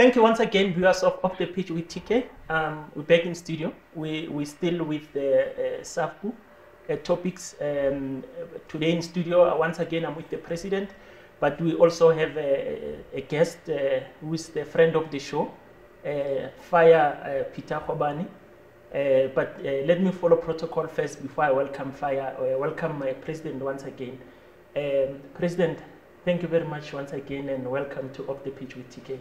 thank you once again, viewers of Off the Pitch with TK. Um, we're back in studio. We, we're still with the uh, SAFPU uh, topics. Um, today in studio, uh, once again, I'm with the president, but we also have a, a guest uh, who is the friend of the show, uh, Fire uh, Peter Hobani. Uh, but let me follow protocol first before I welcome Fire, welcome my president once again. Um, president, thank you very much once again and welcome to Off the Pitch with TK.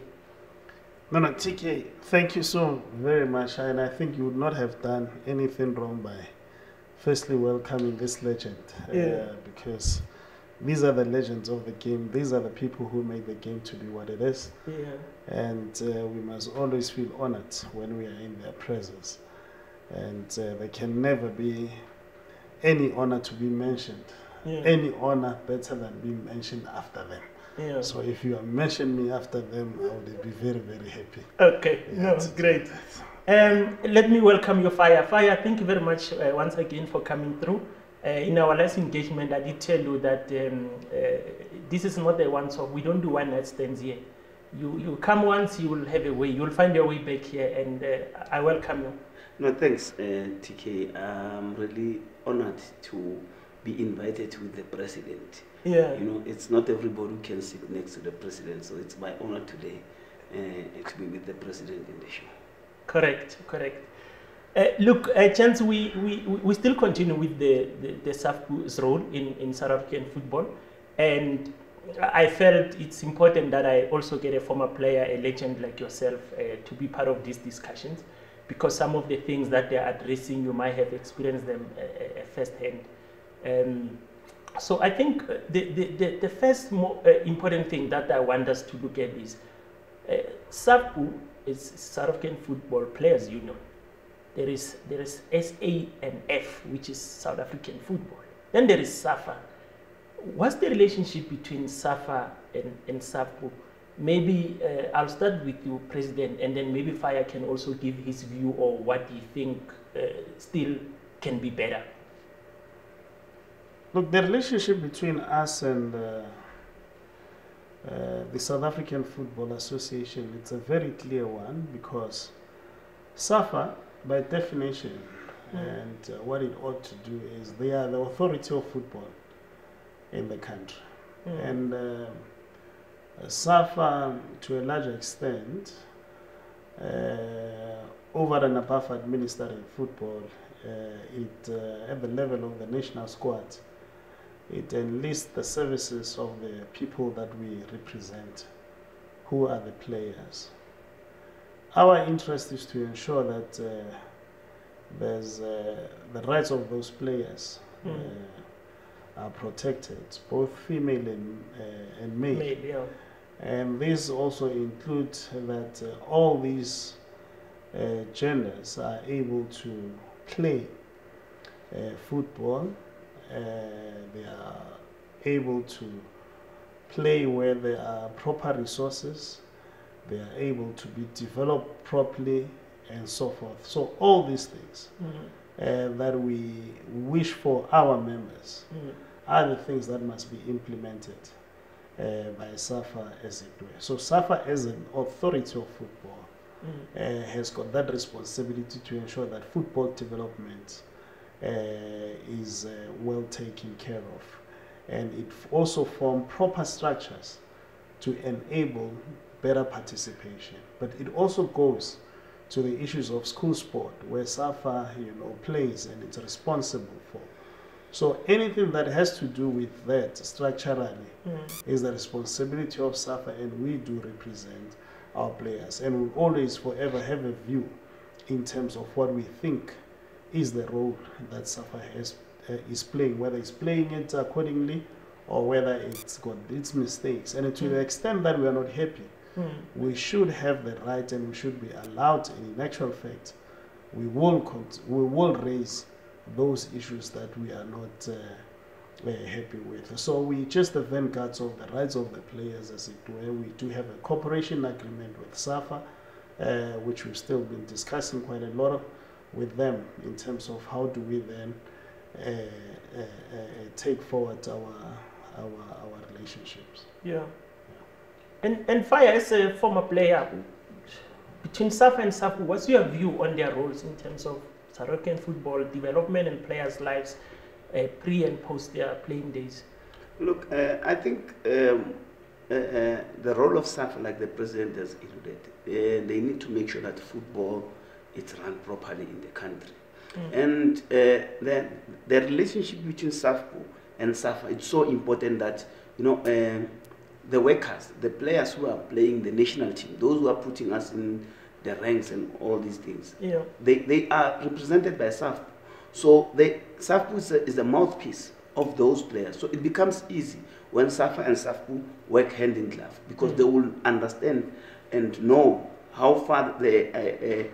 No, no, TK, thank you so very much. And I think you would not have done anything wrong by firstly welcoming this legend. Yeah. Uh, because these are the legends of the game. These are the people who make the game to be what it is. Yeah. And uh, we must always feel honored when we are in their presence. And uh, there can never be any honor to be mentioned. Yeah. Any honor better than being mentioned after them. Yeah. So if you mention me after them, I would be very, very happy. Okay, no, great. Um, let me welcome you, Fire. Fire, thank you very much uh, once again for coming through. Uh, in our last engagement, I did tell you that um, uh, this is not the one off. We don't do one night stands here. You, you come once, you will have a way. You'll find your way back here, and uh, I welcome you. No, thanks, uh, TK. I'm really honored to be invited with the president. Yeah. You know, it's not everybody who can sit next to the president, so it's my honor today uh, to be with the president in the show. Correct, correct. Uh, look, uh, Chance, we, we, we still continue with the, the, the role in, in South African football. And I felt it's important that I also get a former player, a legend like yourself, uh, to be part of these discussions because some of the things that they're addressing, you might have experienced them uh, uh, firsthand. Um, so I think uh, the, the, the, the first mo- uh, important thing that I want us to look at is uh, is South African Football Players Union. There is, there is SA and F, which is South African football. Then there is SAFA. What's the relationship between SAFA and, and SAFPU? Maybe uh, I'll start with you, President, and then maybe Fire can also give his view or what he think uh, still can be better. Look, the relationship between us and uh, uh, the South African Football Association, it's a very clear one because SAFA, by definition, Mm. and uh, what it ought to do is they are the authority of football in the country. Mm. And uh, SAFA, to a large extent, uh, over and above administering football, uh, it uh, at the level of the national squad, it enlists the services of the people that we represent, who are the players. Our interest is to ensure that uh, there's uh, the rights of those players Mm. uh, are protected, both female and, uh, and male. Maybe, yeah. And this also includes that uh, all these uh, genders are able to play uh, football. Uh, they are able to play where there are proper resources. They are able to be developed properly and so forth. So all these things Mm. uh, that we wish for our members Mm. are the things that must be implemented uh, by SAFA as it were. So SAFA as an authority of football Mm. uh, has got that responsibility to ensure that football development is uh, well taken care of. And it also form proper structures to enable better participation. But it also goes to the issues of school sport, where SAFA, you know, plays and it's responsible for. So anything that has to do with that structurally Mm. is the responsibility of SAFA, and we do represent our players. And we always forever have a view in terms of what we think is the role that SAFA has, uh, is playing, whether it's playing it accordingly or whether it's got its mistakes. And to the extent that we are not happy, Mm. we should have the right and we should be allowed, and in actual fact, we will, we will raise those issues that we are not uh, uh, happy with. So we just the vanguards of the rights of the players, as it were. We do have a cooperation agreement with SAFA, uh, which we've still been discussing quite a lot of, with them in terms of how do we then uh, uh, uh, take forward our, our, our relationships. Yeah. And, and Fire, as a former player, between SAFA and SAFPU, what's your view on their roles in terms of South African football development and players' lives uh, pre and post their playing days? Look, uh, I think um, uh, uh, the role of SAFA, like the president has alluded, uh, they need to make sure that football is run properly in the country. Mm. And uh, the, the relationship between SAFCO and SAFA is so important that, you know, um, the workers, the players who are playing the national team, those who are putting us in the ranks and all these things, Yeah. they, they are represented by SAFCO. So they, SAFCO is a, is a mouthpiece of those players. So it becomes easy when SAFA and SAFCO work hand in glove because Mm. they will understand and know how far they uh, uh,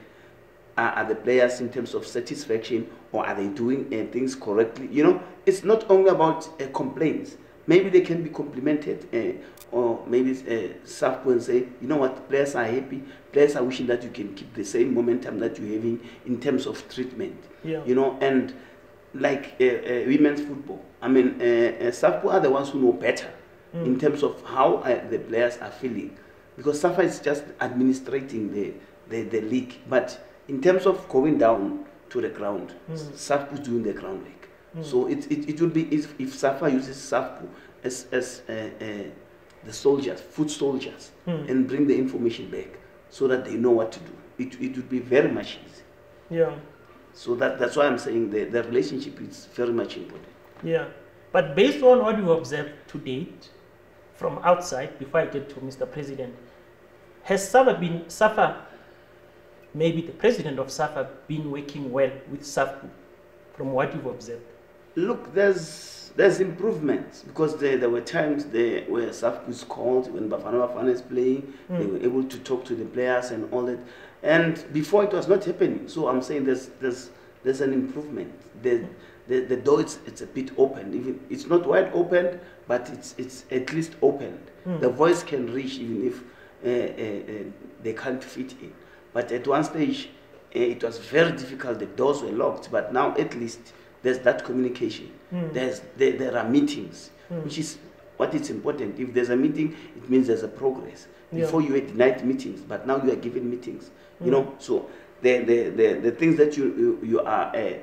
are, are the players in terms of satisfaction or are they doing uh, things correctly. You know, it's not only about uh, complaints. Maybe they can be complimented uh, or maybe uh, SAFCO and say, you know what, players are happy, players are wishing that you can keep the same momentum that you're having in terms of treatment Yeah. you know, and like uh, uh, women's football. I mean, uh, uh, are the ones who know better Mm. in terms of how uh, the players are feeling, because SAFA is just administrating the, the, the league. But in terms of going down to the ground, Mm. Is doing the groundwork. Mm. So it, it, it would be if, if SAFA uses SAFCO as, as uh, uh, the soldiers, foot soldiers, Mm. and bring the information back so that they know what to do. It, it would be very much easy. Yeah. So that, that's why I'm saying the, the relationship is very much important. Yeah. But based on what you've observed to date from outside, before I get to Mr. President, has SAFA been, SAFA, maybe the president of SAFA, been working well with SAFPU from what you've observed? Look, there's there's improvements because there, there were times there where SAFCO is called when Bafana Bafana is playing, they Mm. were able to talk to the players and all that. And before it was not happening. So I'm saying there's there's there's an improvement. The the, the door it's, it's a bit open. Even it's not wide open, but it's it's at least opened. Mm. The voice can reach even if uh, uh, uh, they can't fit in. But at one stage, uh, it was very difficult. The doors were locked. But now at least there's that communication. Mm. There's there, there are meetings, Mm. which is what is important. If there's a meeting, it means there's a progress. Yeah. Before you were denied meetings, but now you are given meetings. You Mm. know, so the the, the, the things that you you, you are uh,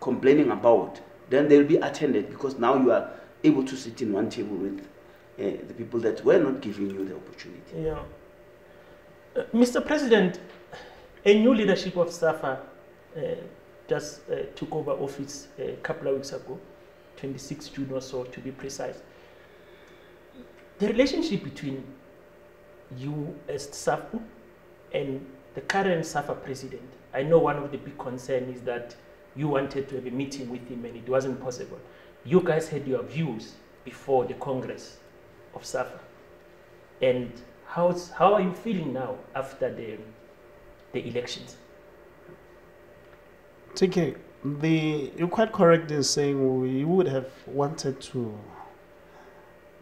complaining about, then they'll be attended because now you are able to sit in one table with uh, the people that were not giving you the opportunity. Yeah. Uh, Mr. President, a new leadership of SAFA uh, just uh, took over office a couple of weeks ago, 26 June or so to be precise. The relationship between you as SAFPU and the current SAFA president, I know one of the big concerns is that you wanted to have a meeting with him and it wasn't possible. You guys had your views before the Congress of SAFA. And how's, how are you feeling now after the, the elections? TK, the you're quite correct in saying we would have wanted to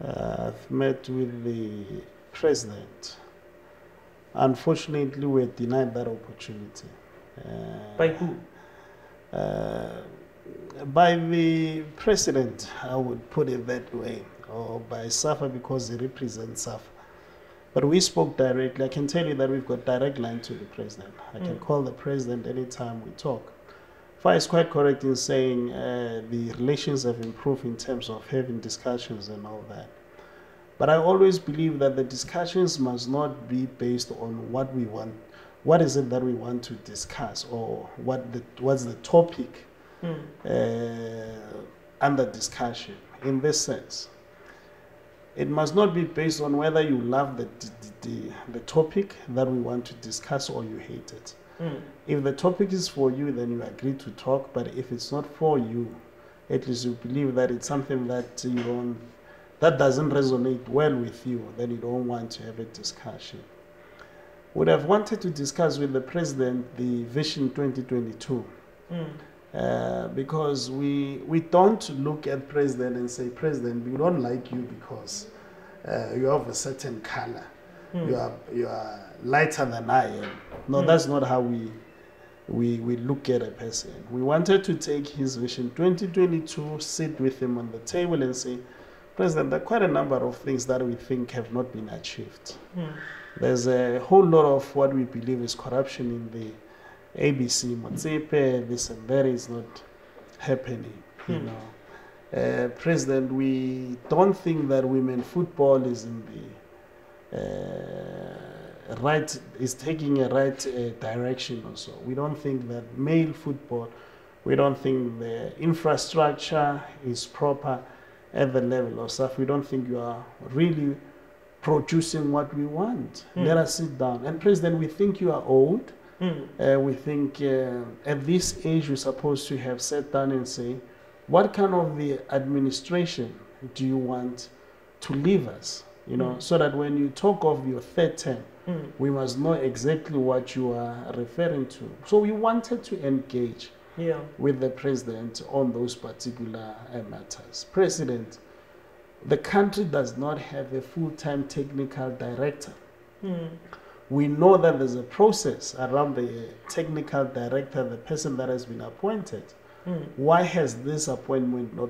uh, have met with the president. Unfortunately, we were denied that opportunity. Uh, By who? uh, by the president, I would put it that way, or by SAFA because he represents SAFA. But we spoke directly. I can tell you that we've got direct line to the president. I can Mm. call the president anytime we talk. Fa is quite correct in saying uh, the relations have improved in terms of having discussions and all that. But I always believe that the discussions must not be based on what we want. What is it that we want to discuss, or what the what's the topic Mm. uh, under discussion in this sense. It must not be based on whether you love the, the, the, the topic that we want to discuss or you hate it. Mm. If the topic is for you, then you agree to talk, but if it's not for you, at least you believe that it's something that you don't, that doesn't resonate well with you, then you don't want to have a discussion. Would have wanted to discuss with the president the Vision 2022 Mm. Uh, because we we don't look at president and say president we don't like you because uh, you have a certain color Mm. you are you are lighter than I am no Mm. that's not how we we we look at a person we wanted to take his vision 2022 sit with him on the table and say President, there are quite a number of things that we think have not been achieved. Mm. There's a whole lot of what we believe is corruption in the ABC. Motsepe, this and that is not happening. You Hmm. know, uh, President, we don't think that women football is in the uh, right is taking a right uh, direction. Also, we don't think that male football. We don't think the infrastructure is proper at the level of stuff. We don't think you are really producing what we want. Hmm. Let us sit down. And President, we think you are old. Mm. Uh, we think uh, at this age we're supposed to have sat down and say, what kind of the administration do you want to leave us? You know, Mm. so that when you talk of your third term, Mm. we must know exactly what you are referring to. So we wanted to engage Yeah. with the president on those particular uh, matters. President, the country does not have a full-time technical director. We know that there's a process around the technical director, the person that has been appointed. Mm. Why has this appointment not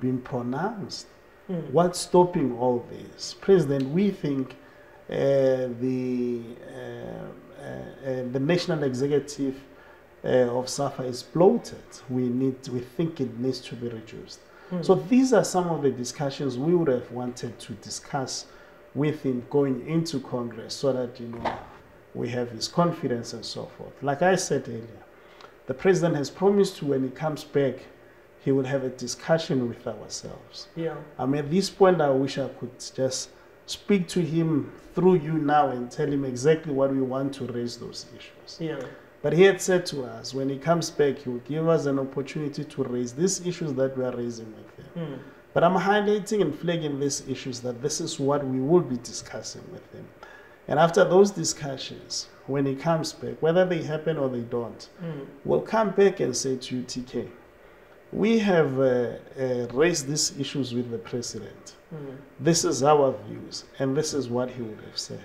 been pronounced? Mm. What's stopping all this? President, we think uh, the, uh, uh, uh, the national executive uh, of SAFA is bloated. We, need, we think it needs to be reduced. Mm. So these are some of the discussions we would have wanted to discuss with him going into Congress so that you know we have his confidence and so forth. Like I said earlier, the president has promised to when he comes back, he will have a discussion with ourselves. yeah. I mean, at this point, I wish I could just speak to him through you now and tell him exactly what we want to raise those issues. Yeah. But he had said to us, when he comes back, he will give us an opportunity to raise these issues that we are raising with him. Mm. But I'm highlighting and flagging these issues that this is what we will be discussing with him. And after those discussions, when he comes back, whether they happen or they don't, Mm. we'll come back and say to you, TK, we have uh, uh, raised these issues with the president. Mm. This is our views, and this is what he would have said.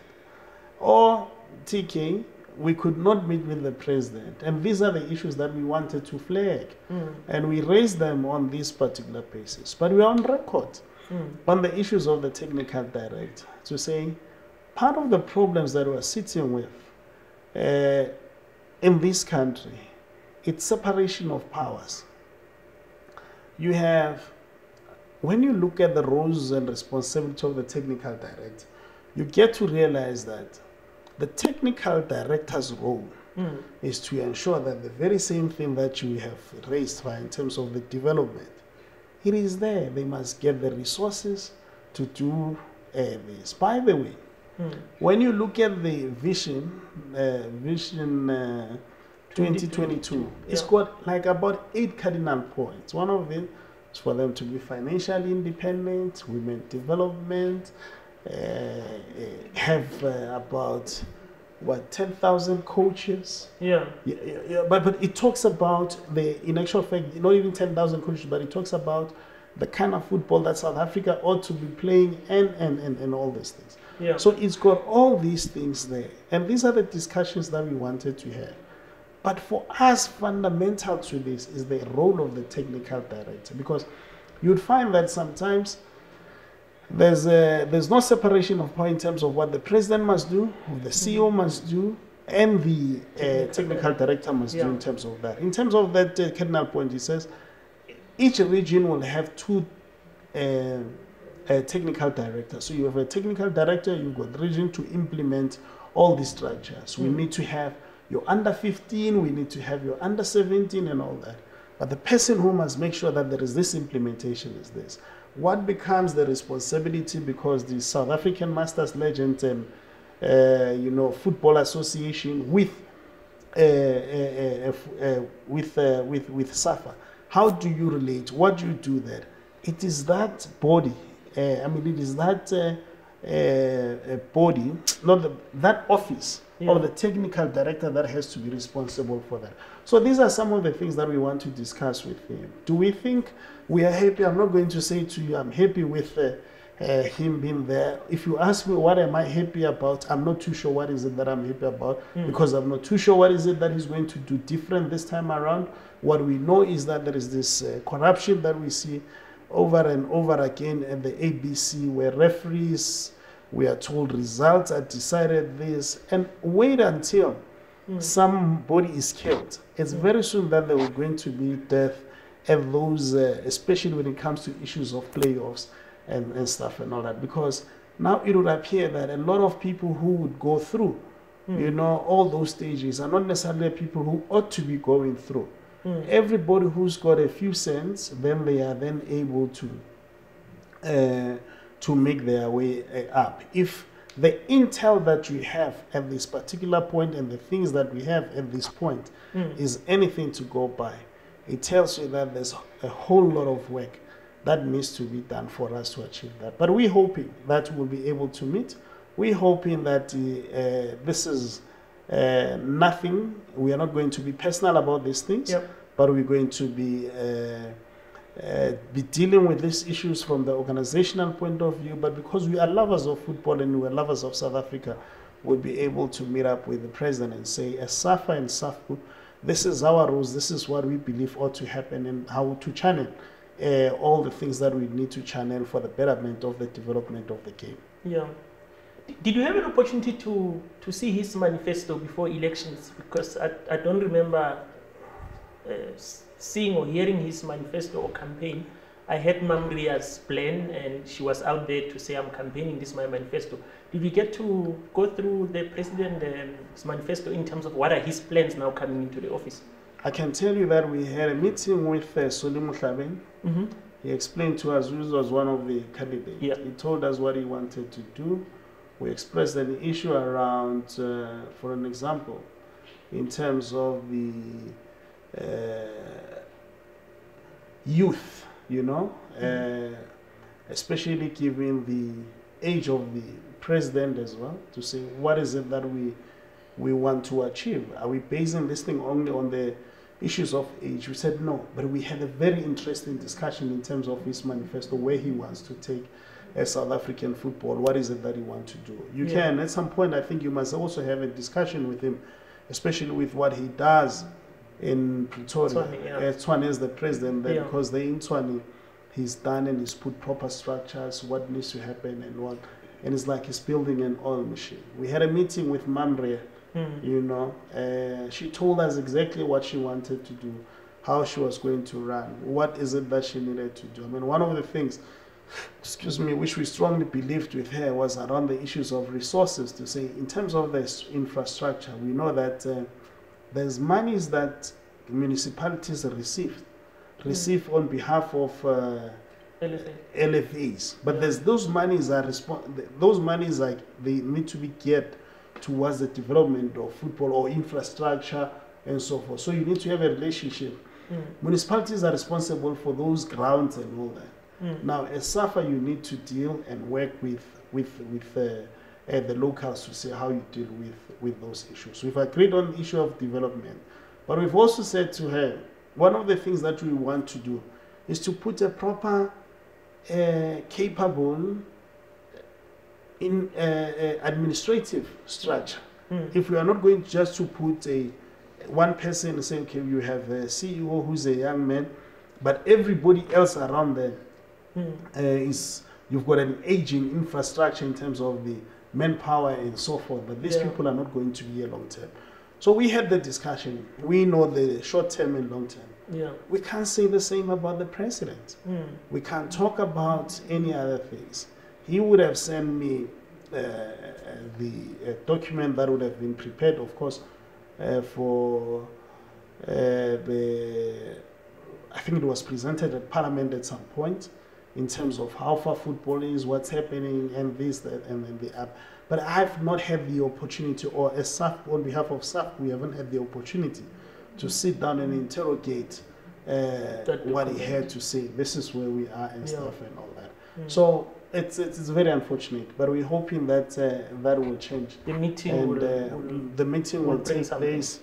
Or, TK, we could not meet with the president, and these are the issues that we wanted to flag, Mm. and we raised them on this particular basis. But we are on record Mm. on the issues of the technical director to say part of the problems that we're sitting with uh, in this country it's separation of powers you have when you look at the roles and responsibility of the technical director you get to realize that the technical director's role Mm. is to ensure that the very same thing that you have raised right, in terms of the development, it is there. They must get the resources to do uh, this. By the way, Mm. when you look at the vision, uh, vision uh, 2022, it's Yeah. got like about eight cardinal points. One of them is for them to be financially independent, women development, have uh, about what 10,000 coaches. Yeah. Yeah, yeah, yeah, but but it talks about the in actual fact not even ten thousand coaches, but it talks about the kind of football that South Africa ought to be playing and and and, and all these things. Yeah. So it's got all these things there, and these are the discussions that we wanted to have. But for us, fundamental to this is the role of the technical director, because you'd find that sometimes there's a, there's no separation of power in terms of what the president must do, the CEO must do, and the uh, technical director must do in terms of that. In terms of that uh, cardinal point, he says each region will have two uh, uh, technical directors. So you have a technical director, you've got the region to implement all these structures. We Mm. need to have your under 15, we need to have your under 17 and all that. But the person who must make sure that there is this implementation is this. What becomes the responsibility because the South African Masters Legend and uh, you know Football Association with uh, uh, uh, uh, with uh, with with SAFA. How do you relate? What do you do there? It is that body. Uh, I mean, it is that uh, uh, uh, body, not the, that office Yeah. of the technical director that has to be responsible for that. So these are some of the things that we want to discuss with him. Do we think we are happy? I'm not going to say to you, I'm happy with. Uh, uh, him being there. If you ask me what am I happy about, I'm not too sure what is it that I'm happy about Mm. because I'm not too sure what is it that he's going to do different this time around. What we know is that there is this uh, corruption that we see over and over again at the ABC where referees we are told results are decided this and wait until Mm. somebody is killed. It's very soon that there will going to be death and those, uh, especially when it comes to issues of playoffs and, and stuff and all that. Because now it would appear that a lot of people who would go through, Mm. you know, all those stages are not necessarily people who ought to be going through. Mm. Everybody who's got a few cents, then they are then able to uh, to make their way uh, up. If the intel that we have at this particular point and the things that we have at this point Mm. is anything to go by, it tells you that there's a whole lot of work that needs to be done for us to achieve that. But we're hoping that we'll be able to meet. We're hoping that uh, uh, this is uh, nothing. We are not going to be personal about these things Yep. but we're going to be uh, uh, be dealing with these issues from the organizational point of view. But because we are lovers of football and we are lovers of South Africa, we'll be able to meet up with the president and say, as SAFA and SAFPU, this is our rules, this is what we believe ought to happen, and how to channel uh, all the things that we need to channel for the betterment of the development of the game. Yeah. Did you have an opportunity to, to see his manifesto before elections? Because I, I don't remember uh, seeing or hearing his manifesto or campaign. I had Mamria's plan and she was out there to say, I'm campaigning, this is my manifesto. Did we get to go through the president's manifesto in terms of what are his plans now coming into the office? I can tell you that we had a meeting with uh, Solim Mutlaben. Mm-hmm. He explained to us who was one of the candidates. Yeah. He told us what he wanted to do. We expressed an issue around, uh, for an example, in terms of the uh, youth, you know, uh, especially given the age of the president as well, to say what is it that we we want to achieve. Are we basing this thing only on the issues of age? We said no, but we had a very interesting discussion in terms of his manifesto, where he wants to take uh, South African football. What is it that he wants to do? You Yeah. can, at some point, I think you must also have a discussion with him, especially with what he does in Pretoria. Tshwane, yeah. Uh, is the president there Yeah. because they in he's done and he's put proper structures, what needs to happen and what. And it's like he's building an oil machine. We had a meeting with Mamre Mm. you know uh, she told us exactly what she wanted to do how she was going to run what is it that she needed to do i mean one of the things excuse me which we strongly believed with her was around the issues of resources to say in terms of this infrastructure we know that uh, there's monies that municipalities receive receive on behalf of uh, Anything. LFAs. But there's those monies are respon- those monies like they need to be geared towards the development of football or infrastructure and so forth. So you need to have a relationship. Mm. Municipalities are responsible for those grounds and all that. Mm. Now, as SAFA, you need to deal and work with with with uh, uh, the locals to see how you deal with with those issues. We've agreed on the issue of development, but we've also said to her one of the things that we want to do is to put a proper, uh, capable, in uh, uh, administrative structure. Mm. If we are not going just to put a one person and say, okay, you have a CEO who's a young man, but everybody else around there Mm. uh, is you've got an aging infrastructure in terms of the manpower and so forth. But these Yeah. people are not going to be here long term. So we had the discussion. We know the short term and long term. Yeah. We can't say the same about the president. Mm. We can't talk about any other things. He would have sent me uh, the uh, document that would have been prepared, of course, uh, for uh, the. I think it was presented at Parliament at some point in terms of how far football is, what's happening, and this, that, and then the app. But I've not had the opportunity, or as SAF, on behalf of SAF, we haven't had the opportunity to sit down and interrogate uh, what he had to say. This is where we are and Yeah. stuff and all that. Mm. So it's, it's it's very unfortunate, but we're hoping that uh, that will change the meeting and will, uh, will the meeting will will take something. place.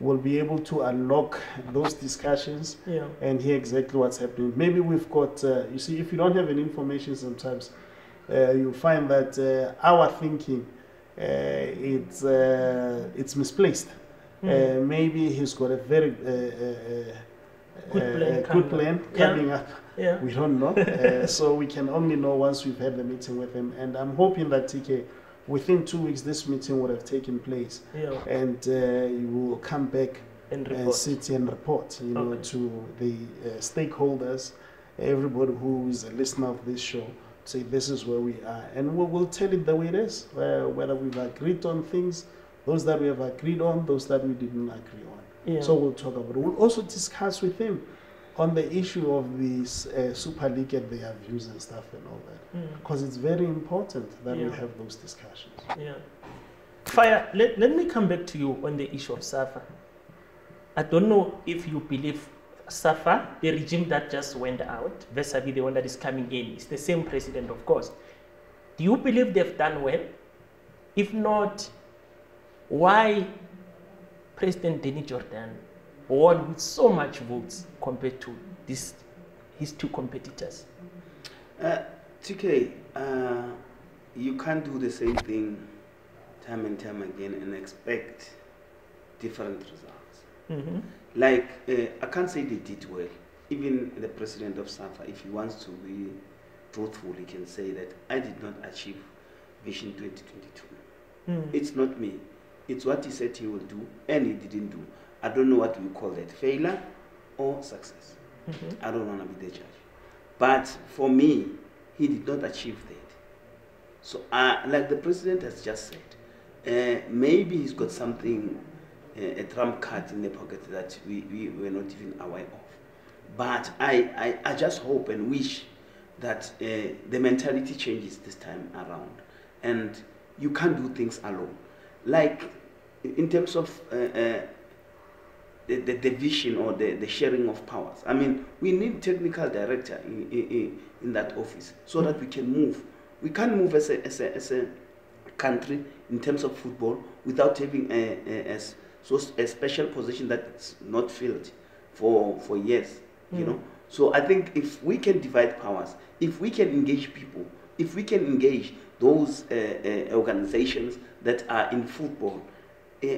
We'll be able to unlock those discussions yeah. and hear exactly what's happening. Maybe we've got, uh, you see, if you don't have any information sometimes, uh, you'll find that uh, our thinking, uh, it's, uh, it's misplaced. Mm. Uh, maybe he's got a very uh, uh, Good plan uh, coming good plan up. Yeah. up. Yeah. We don't know. uh, so we can only know once we've had the meeting with him. And I'm hoping that TK, within two weeks, this meeting would have taken place, Yeah. and uh, you will come back And and sit and report, you know, Okay. to the uh, stakeholders, everybody who is a listener of this show, say this is where we are, and we'll, we'll tell it the way it is, uh, whether we've agreed on things, those that we have agreed on, those that we didn't agree on. Yeah. So we'll talk about it. We'll also discuss with him on the issue of the uh, Super League and their views and stuff and all that, Mm. because it's very important that we have those discussions. Yeah. Fire, let, let me come back to you on the issue of SAFA. I don't know if you believe SAFA, the regime that just went out, vis-a-vis the one that is coming in, is the same president, of course. Do you believe they've done well? If not, why President Danny Jordaan won with so much votes compared to this, his two competitors? Uh, TK, uh, you can't do the same thing time and time again and expect different results. Mm-hmm. Like, uh, I can't say they did well. Even the president of SAFA, if he wants to be truthful, he can say that I did not achieve Vision 2022. Mm. It's not me. It's what he said he will do, and he didn't do. I don't know what we call that failure or success. Mhm. I don't want to be the judge. But for me, he did not achieve that. So, uh, like the president has just said, uh, maybe he's got something, uh, a trump card in the pocket that we, we were not even aware of. But I, I, I just hope and wish that uh, the mentality changes this time around. And you can't do things alone. Like in terms of uh, uh, the, the division or the, the sharing of powers. I mean, we need technical director in, in, in that office so that we can move. We can't move as a, as a, as a country in terms of football without having a so s- a special position that's not filled for, for years, you Mm. know. So I think if we can divide powers, if we can engage people, if we can engage those uh, uh, organizations that are in football, uh,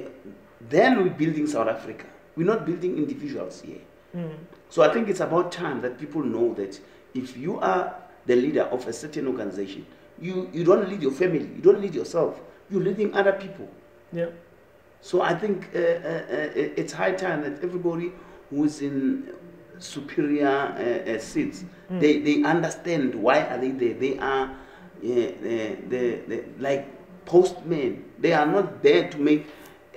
then we're building South Africa. We're not building individuals here. Mm. So I think it's about time that people know that if you are the leader of a certain organization, you, you don't lead your family, you don't lead yourself, you're leading other people. Yeah. So I think uh, uh, uh, it's high time that everybody who is in superior seats, Mm. they, they understand why are they there. They are the, the, the, like postmen. They are not there to make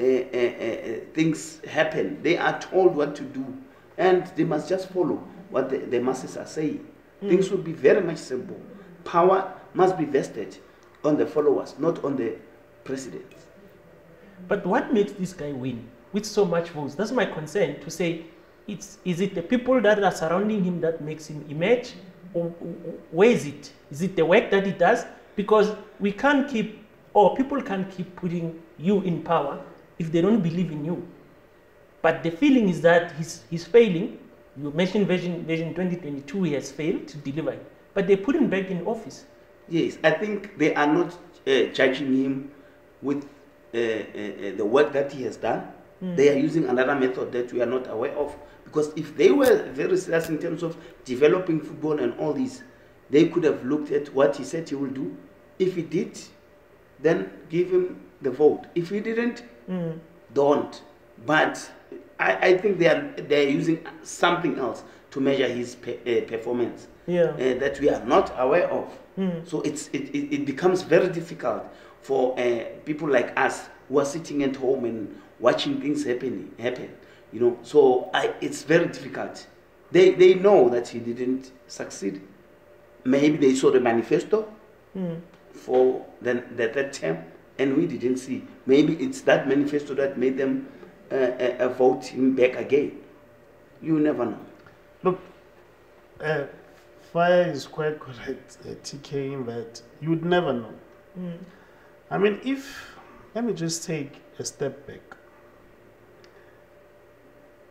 uh, uh, uh, things happen. They are told what to do, and they must just follow what the, the masses are saying. Mm. Things will be very much simple. Power must be vested on the followers, not on the president. But what makes this guy win with so much votes? That's my concern to say, it's, is it the people that are surrounding him that makes him emerge? Where is it? Is it the work that he does? Because we can't keep, or people can't keep putting you in power if they don't believe in you. But the feeling is that he's, he's failing. You mentioned Vision, Vision 2022, he has failed to deliver it. But they put him back in office. Yes, I think they are not uh, judging him with uh, uh, uh, the work that he has done. Mm. They are using another method that we are not aware of. Because if they were very serious in terms of developing football and all this, they could have looked at what he said he will do. If he did, then give him the vote. If he didn't, Mm. don't. But I, I think they are they are using something else to measure his pe- uh, performance Yeah. uh, that we are not aware of. Mm. So it's, it, it, it becomes very difficult for uh, people like us who are sitting at home and watching things happening happen. You know, so I, it's very difficult. They, they know that he didn't succeed. Maybe they saw the manifesto Mm. for the, the third term and we didn't see. Maybe it's that manifesto that made them uh, uh, uh, vote him back again. You never know. Look, uh, fire is quite correct, uh, TK, in that you would never know. Mm. I mean, if, let me just take a step back.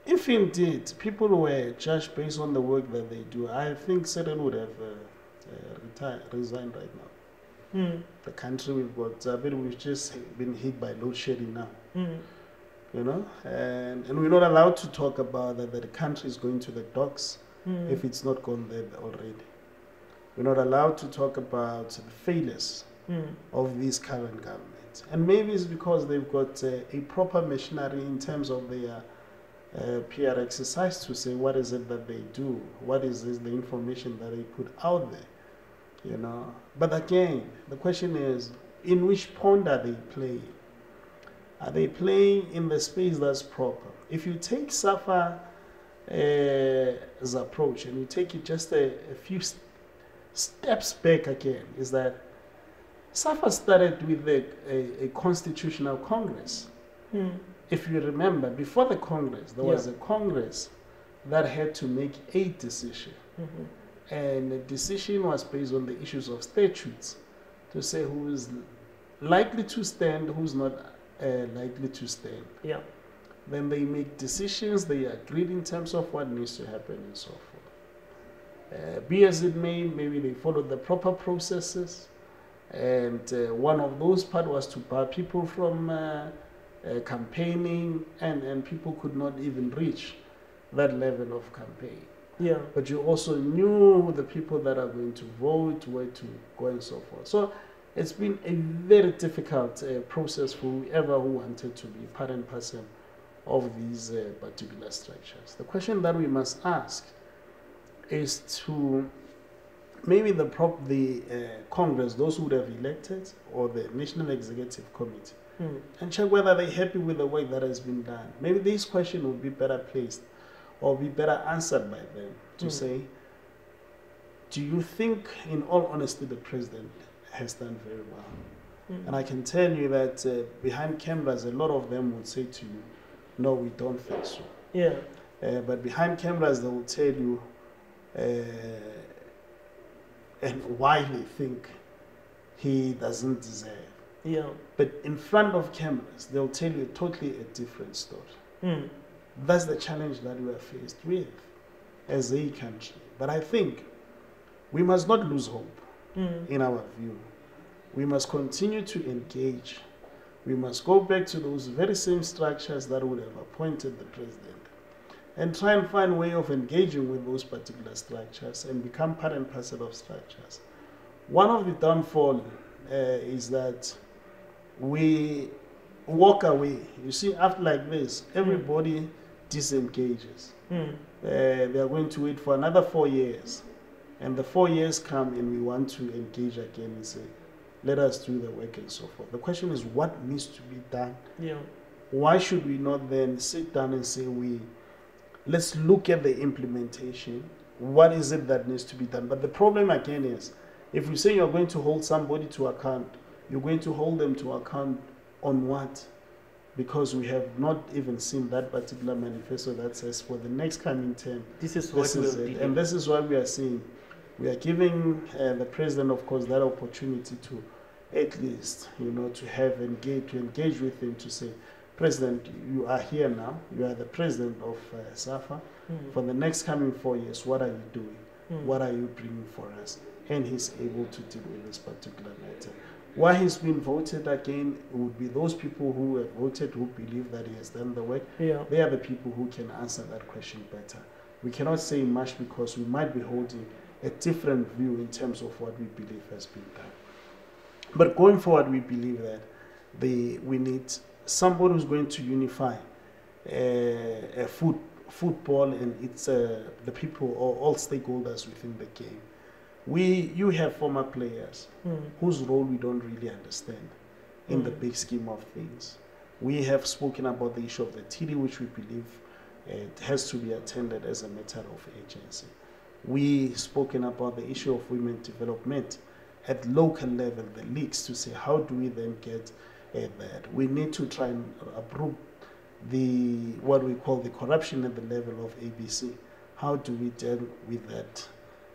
If indeed people were judged based on the work that they do, I think certain would have uh, uh, retired, resigned right now. Mm. The country we've got, I mean, we've just been hit by load shedding now, Mm. you know, and, and we're not allowed to talk about that, that the country is going to the docks Mm. if it's not gone there already. We're not allowed to talk about the failures Mm. of this current government. And maybe it's because they've got uh, a proper machinery in terms of their uh, PR exercise to say what is it that they do, what is this, the information that they put out there, you know. But again, the question is, in which pond are they playing? Are they playing in the space that's proper? If you take SAFA uh, approach and you take it just a, a few s- steps back again, is that SAFA started with a, a, a constitutional congress. Mm. If you remember, before the congress, there was a congress that had to make a decision. Mhm. And the decision was based on the issues of statutes to say who is likely to stand, who's not uh, likely to stand. Yeah. Then they make decisions, they agreed in terms of what needs to happen and so forth. Uh, be as it may, maybe they followed the proper processes. And uh, one of those part was to bar people from uh, campaigning, and, and people could not even reach that level of campaign. Yeah. But you also knew the people that are going to vote, where to go, and so forth. So it's been a very difficult uh, process for whoever who wanted to be part and parcel of these uh, particular structures. The question that we must ask is to maybe the prop, the uh, Congress, those who would have elected, or the National Executive Committee, Mm. and check whether they're happy with the work that has been done. Maybe this question would be better placed or be better answered by them to Mm. say, do you think, in all honesty, the president has done very well? Mm. And I can tell you that uh, behind cameras, a lot of them would say to you, no, we don't think so. Yeah. Uh, but behind cameras, they will tell you uh, and why they think he doesn't deserve. Yeah. But in front of cameras, they'll tell you a totally a different story. Mm. That's the challenge that we are faced with as a country. But I think we must not lose hope Mm. in our view. We must continue to engage. We must go back to those very same structures that would have appointed the president and try and find a way of engaging with those particular structures and become part and parcel of structures. One of the downfall uh, is that we walk away. You see, after like this, everybody disengages. Mm. Uh, they are going to wait for another four years. And the four years come and we want to engage again and say, let us do the work and so forth. The question is, what needs to be done? Yeah. Why should we not then sit down and say, we let's look at the implementation? What is it that needs to be done? But the problem again is, if you say you're going to hold somebody to account, you're going to hold them to account on what? Because we have not even seen that particular manifesto that says for the next coming term, This is what this is it. And this is what we are seeing. We are giving uh, the president, of course, that opportunity to, at least, you know, to have engage, to engage with him to say, President, you are here now. You are the president of uh, SAFA. Mm. For the next coming four years, what are you doing? Mm. What are you bringing for us? And he's able to deal with this particular matter. Why he's been voted again would be those people who have voted who believe that he has done the work Yeah. they are the people who can answer that question better. We cannot say much because we might be holding a different view in terms of what we believe has been done. But going forward, we believe that the, we need somebody who's going to unify uh, foot, football and its, uh, the people or all stakeholders within the game. We, you have former players Mm. whose role we don't really understand in the Mm. big scheme of things. We have spoken about the issue of the TD, which we believe uh, it has to be attended as a matter of agency. We spoken about the issue of women development at local level, the leagues, to say how do we then get uh, that. We need to try and uproot the what we call the corruption at the level of ABC. How do we deal with that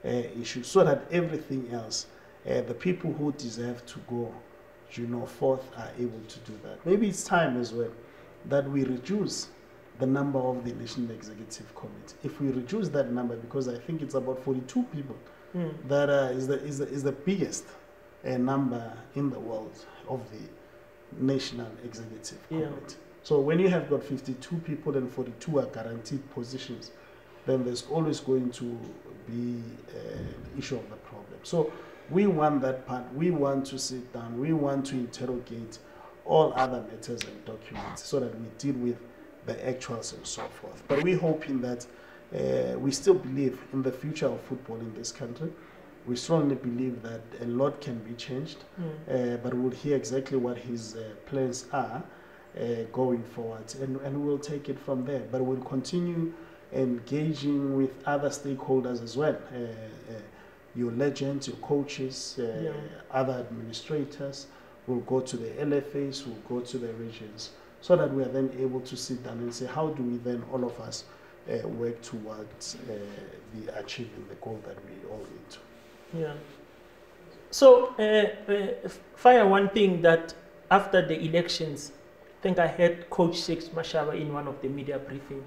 uh, issue so that everything else, uh, the people who deserve to go, you know, forth are able to do that. Maybe it's time as well that we reduce the number of the National Executive Committee. If we reduce that number, because I think it's about 42 people, Mm. that uh, is, the, is, the, is the biggest uh, number in the world of the National Executive Yeah. Committee. So when you have got 52 people and 42 are guaranteed positions, then there's always going to be uh, an issue of the problem. So we want that part. We want to sit down. We want to interrogate all other matters and documents so that we deal with the actuals and so forth. But we're hoping that uh, we still believe in the future of football in this country. We strongly believe that a lot can be changed, uh, but we'll hear exactly what his uh, plans are uh, going forward, and, and we'll take it from there. But we'll continue engaging with other stakeholders as well. Uh, uh, your legends, your coaches, uh, Yeah. other administrators will go to the LFAs, will go to the regions, so that we are then able to sit down and say, how do we then, all of us, uh, work towards uh, the achieving the goal that we all need to. Yeah. So, uh, uh, fire one thing that after the elections, I think I heard Coach Shakes Mashaba in one of the media briefing.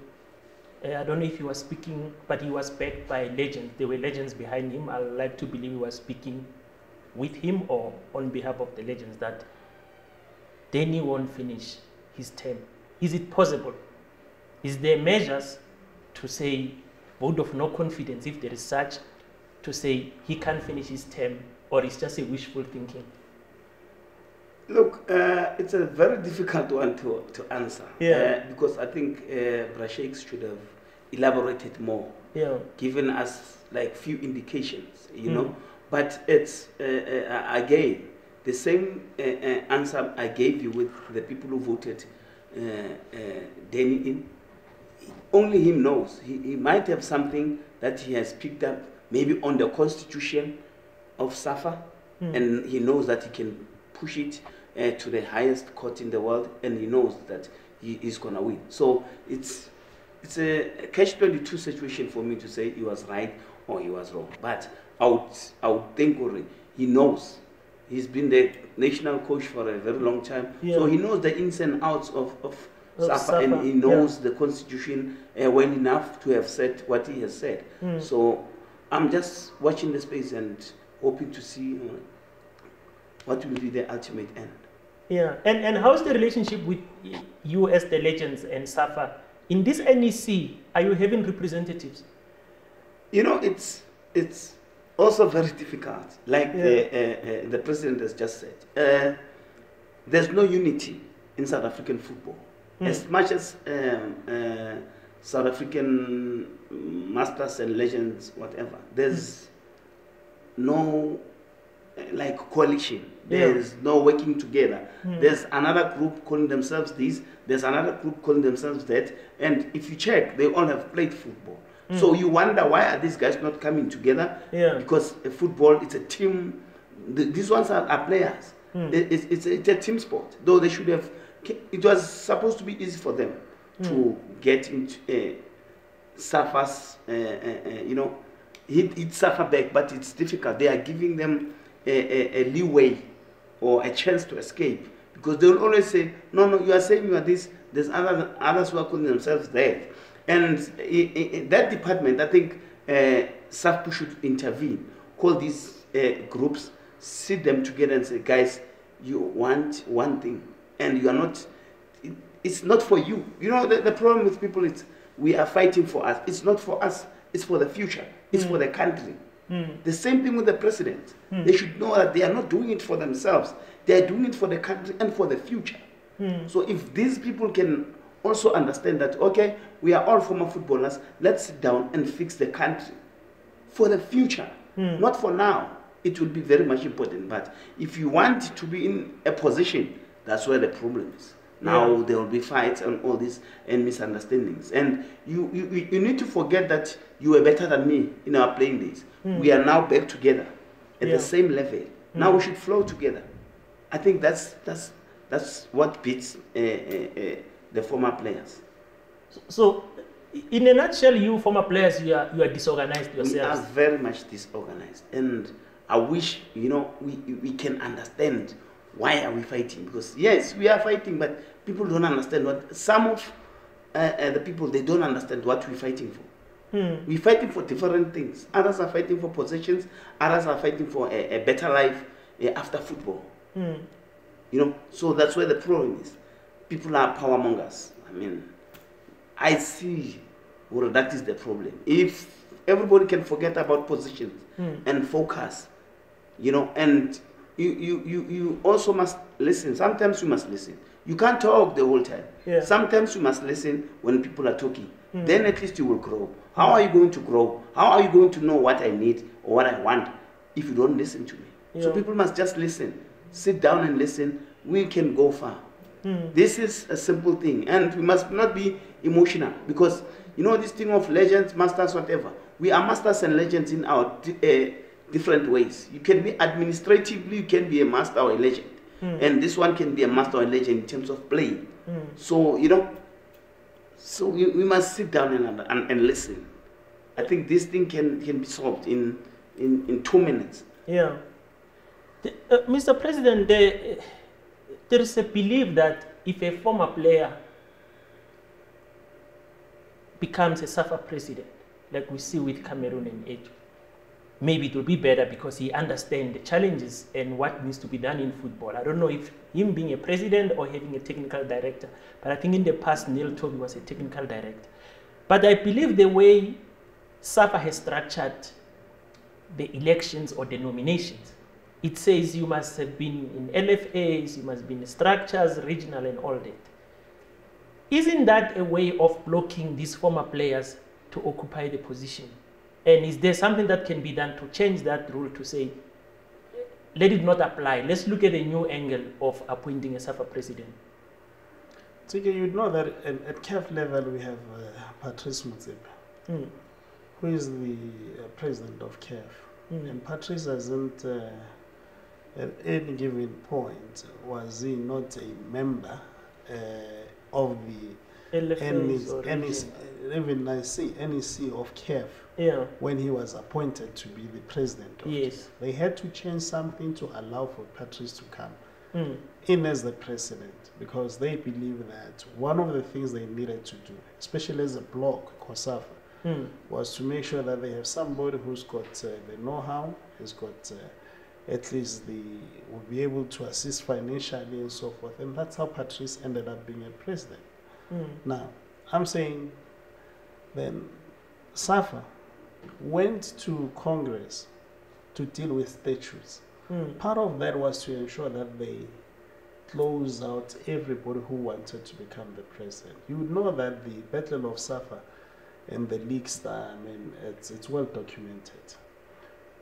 Uh, I don't know if he was speaking, but he was backed by legends. There were legends behind him. I like to believe he was speaking with him or on behalf of the legends that Danny won't finish his term. Is it possible? Is there measures to say vote of no confidence if there is such to say he can't finish his term or it's just a wishful thinking? Look, uh, it's a very difficult one to, to answer. Yeah. Uh, because I think uh, should have elaborated more, Yeah. given us like few indications, you Mm. know. But it's uh, uh, again the same uh, uh, answer I gave you with the people who voted uh, uh, Danny in. Only him knows. He, he might have something that he has picked up, maybe on the constitution of Safa, Mm. and he knows that he can push it uh, to the highest court in the world, and he knows that he is gonna win. So it's it's a catch twenty two situation for me to say he was right or he was wrong. But I would I would think he knows. He's been the national coach for a very long time, so he knows the ins and outs of of. Safa, and he yeah. knows the constitution uh, well enough to have said what he has said. Mm. So I'm just watching the space and hoping to see uh, what will be the ultimate end. Yeah, and, and how's the relationship with you as the legends and SAFA? In this NEC, are you having representatives? You know, it's it's also very difficult. Like Yeah. the uh, uh, the president has just said, uh, there's no unity in South African football. Mm. As much as um, uh, South African masters and legends, whatever, there's no uh, like coalition. Yeah. There's no working together. Mm. There's another group calling themselves this. There's another group calling themselves that. And if you check, they all have played football. So you wonder why are these guys not coming together? Yeah. Because football, it's a team. The, these ones are, are players. Mm. It- it's, it's, a, it's a team sport. Though they should have. It was supposed to be easy for them to get into uh, Safa's. Uh, uh, uh, you know, hit, hit Safa back, but it's difficult. They are giving them a, a, a leeway or a chance to escape because they will always say, "No, no, you are saying you are this." There's other others who are calling themselves that, and i- i- i- that department, I think, uh, SAFPU should intervene, call these uh, groups, sit them together, and say, "Guys, you want one thing, and you are not. It, it's not for you. You know, the, the problem with people is we are fighting for us. It's not for us. It's for the future. It's for the country." Mm. The same thing with the president. They should know that they are not doing it for themselves. They are doing it for the country and for the future. Mm. So if these people can also understand that, okay, we are all former footballers, let's sit down and fix the country for the future, Mm. not for now. It will be very much important. But if you want to be in a position, that's where the problem is. Now Yeah. there will be fights and all this and misunderstandings. And you, you, you- need to forget that you were better than me in our playing days. We are now back together at Yeah. the same level. Now we should flow together. I think that's that's that's what beats uh, uh, uh, the former players. So, in a nutshell, you former players, you are, you are disorganized yourselves. We are very much disorganized, and I wish you know we we can understand why are we fighting because yes we are fighting, but people don't understand what some of uh, uh, the people they don't understand what we're fighting for. Mm. We're fighting for different things. Others are fighting for possessions. Others are fighting for a, a better life uh, after football. Mm. You know, so that's where the problem is. People are power mongers. I mean, I see Well, that is the problem. If everybody can forget about positions Mm. and focus, you know, and you, you, you, you also must listen. Sometimes you must listen. You can't talk the whole time. Yeah. Sometimes you must listen when people are talking. Mm. Then at least you will grow. How are you going to grow? How are you going to know what I need or what I want if you don't listen to me? So people must just listen. Sit down and listen. We can go far. Mm. This is a simple thing, and we must not be emotional because you know this thing of legends, masters, whatever. We are masters and legends in our uh, different ways. You can be administratively, you can be a master or a legend, Mm. and this one can be a master or a legend in terms of playing. Mm. So you know, so we, we must sit down and, and and listen. I think this thing can can be solved in in, in two minutes. Yeah. The- uh, Mr. President, there, there is a belief that if a former player becomes a SAFA president, like we see with Cameroon and Egypt, maybe it will be better because he understands the challenges and what needs to be done in football. I don't know if him being a president or having a technical director, but I think in the past Neil Tovey was a technical director. But I believe the way SAFA has structured the elections or the nominations. It says you must have been in LFAs, you must be in structures, regional, and all that. Isn't that a way of blocking these former players to occupy the position? And is there something that can be done to change that rule to say, let it not apply? Let's look at a new angle of appointing a SAFA president. Tiki, you know that at, at CAF level we have uh, Patrice Motsepe, Mm, who is the uh, president of CAF. mm, And Patrice hasn't, uh, at any given point, was he not a member uh, of the NEC, regional. even NEC, NEC of CAF Yeah, when he was appointed to be the president of yes. They had to change something to allow for Patrice to come Mm, in as the president because they believe that one of the things they needed to do, especially as a bloc, COSAFA, mm, was to make sure that they have somebody who's got uh, the know-how, who's got uh, at least the will be able to assist financially and so forth. And that's how Patrice ended up being a president. Mm, Now, I'm saying then SAFA went to Congress to deal with statutes. mm, Part of that was to ensure that they close out everybody who wanted to become the president. You would know that the Battle of Safa and the leaks, I mean, it's, it's well documented.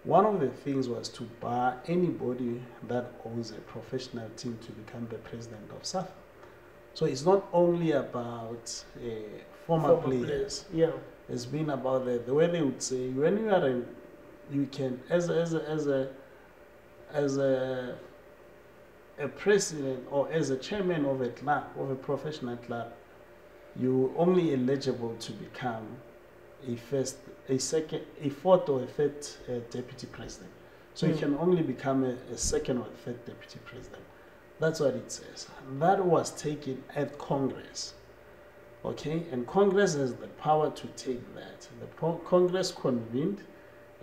One of the things was to bar anybody that owns a professional team to become the president of SAFA. So it's not only about uh, former, Former players. Yeah. It's been about the, the way they would say when you are in, you can as a, as a, as a as a a president or as a chairman of a club of a professional club, you only eligible to become a first, a second, a fourth or a third uh, deputy president. So you Mm. can only become a, a second or a third deputy president. That's what it says. That was taken at Congress. Okay, and Congress has the power to take that. The po- Congress convened,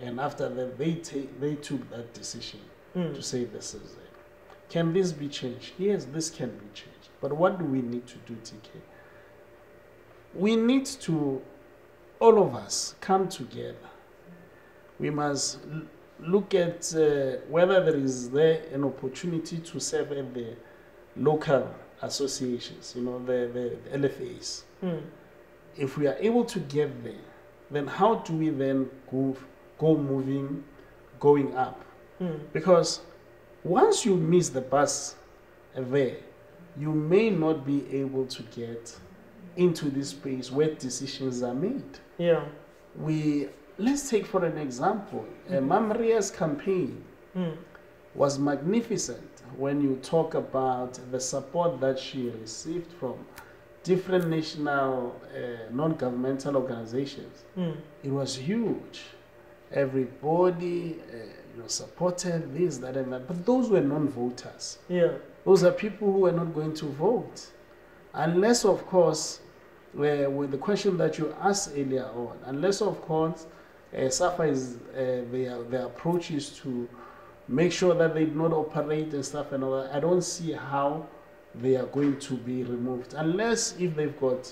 and after that, they take they took that decision Mm. to say this is it. Can this be changed? Yes, this can be changed. But what do we need to do, TK? We need to, all of us, come together. We must look at uh, whether there is there an opportunity to serve at the local associations, you know, the, the, LFAs. Mm. If we are able to get there, then how do we then go, go moving, going up? Mm. Because once you miss the bus there, you may not be able to get into this space where decisions are made. Yeah. We let's take for an example, uh, Mhm. Mamria's campaign Mm. was magnificent when you talk about the support that she received from different national uh, non-governmental organizations. Mm. It was huge. Everybody, uh, you know, supported this, that, and that. But those were non-voters. Yeah. Those are people who were not going to vote, unless, of course, where with the question that you asked earlier on, unless, of course, uh, SAFA is uh, their their approach is to make sure that they do not operate and stuff and all that. I don't see how they are going to be removed, unless if they've got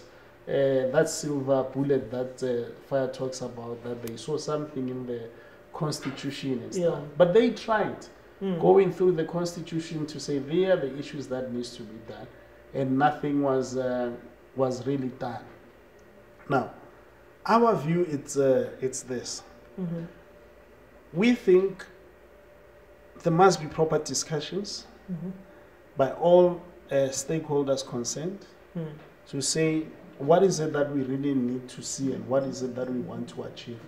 uh, that silver bullet that uh, Fire talks about, that they saw something in the constitution and stuff. Yeah. But they tried Mm. going through the constitution to say there are the issues that needs to be done, and nothing was uh, was really done. Now, our view it's uh, it's this. Mhm. We think there must be proper discussions Mhm. by all uh, stakeholders concerned Mm. to say what is it that we really need to see and what is it that we want to achieve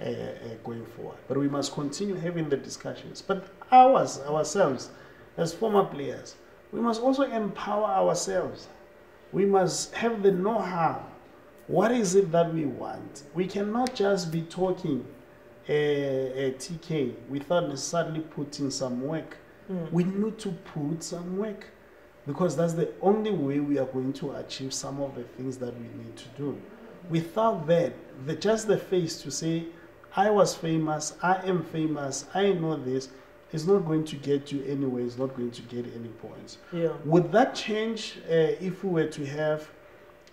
uh, uh, going forward. But we must continue having the discussions. But ours, ourselves, as former players, we must also empower ourselves. We must have the know-how. What is it that we want? We cannot just be talking uh, uh, TK without necessarily putting some work. Mm. We need to put some work because that's the only way we are going to achieve some of the things that we need to do. Without that, the, just the face to say, I was famous, I am famous, I know this, is not going to get you anywhere, it's not going to get any points. Yeah. Would that change uh, if we were to have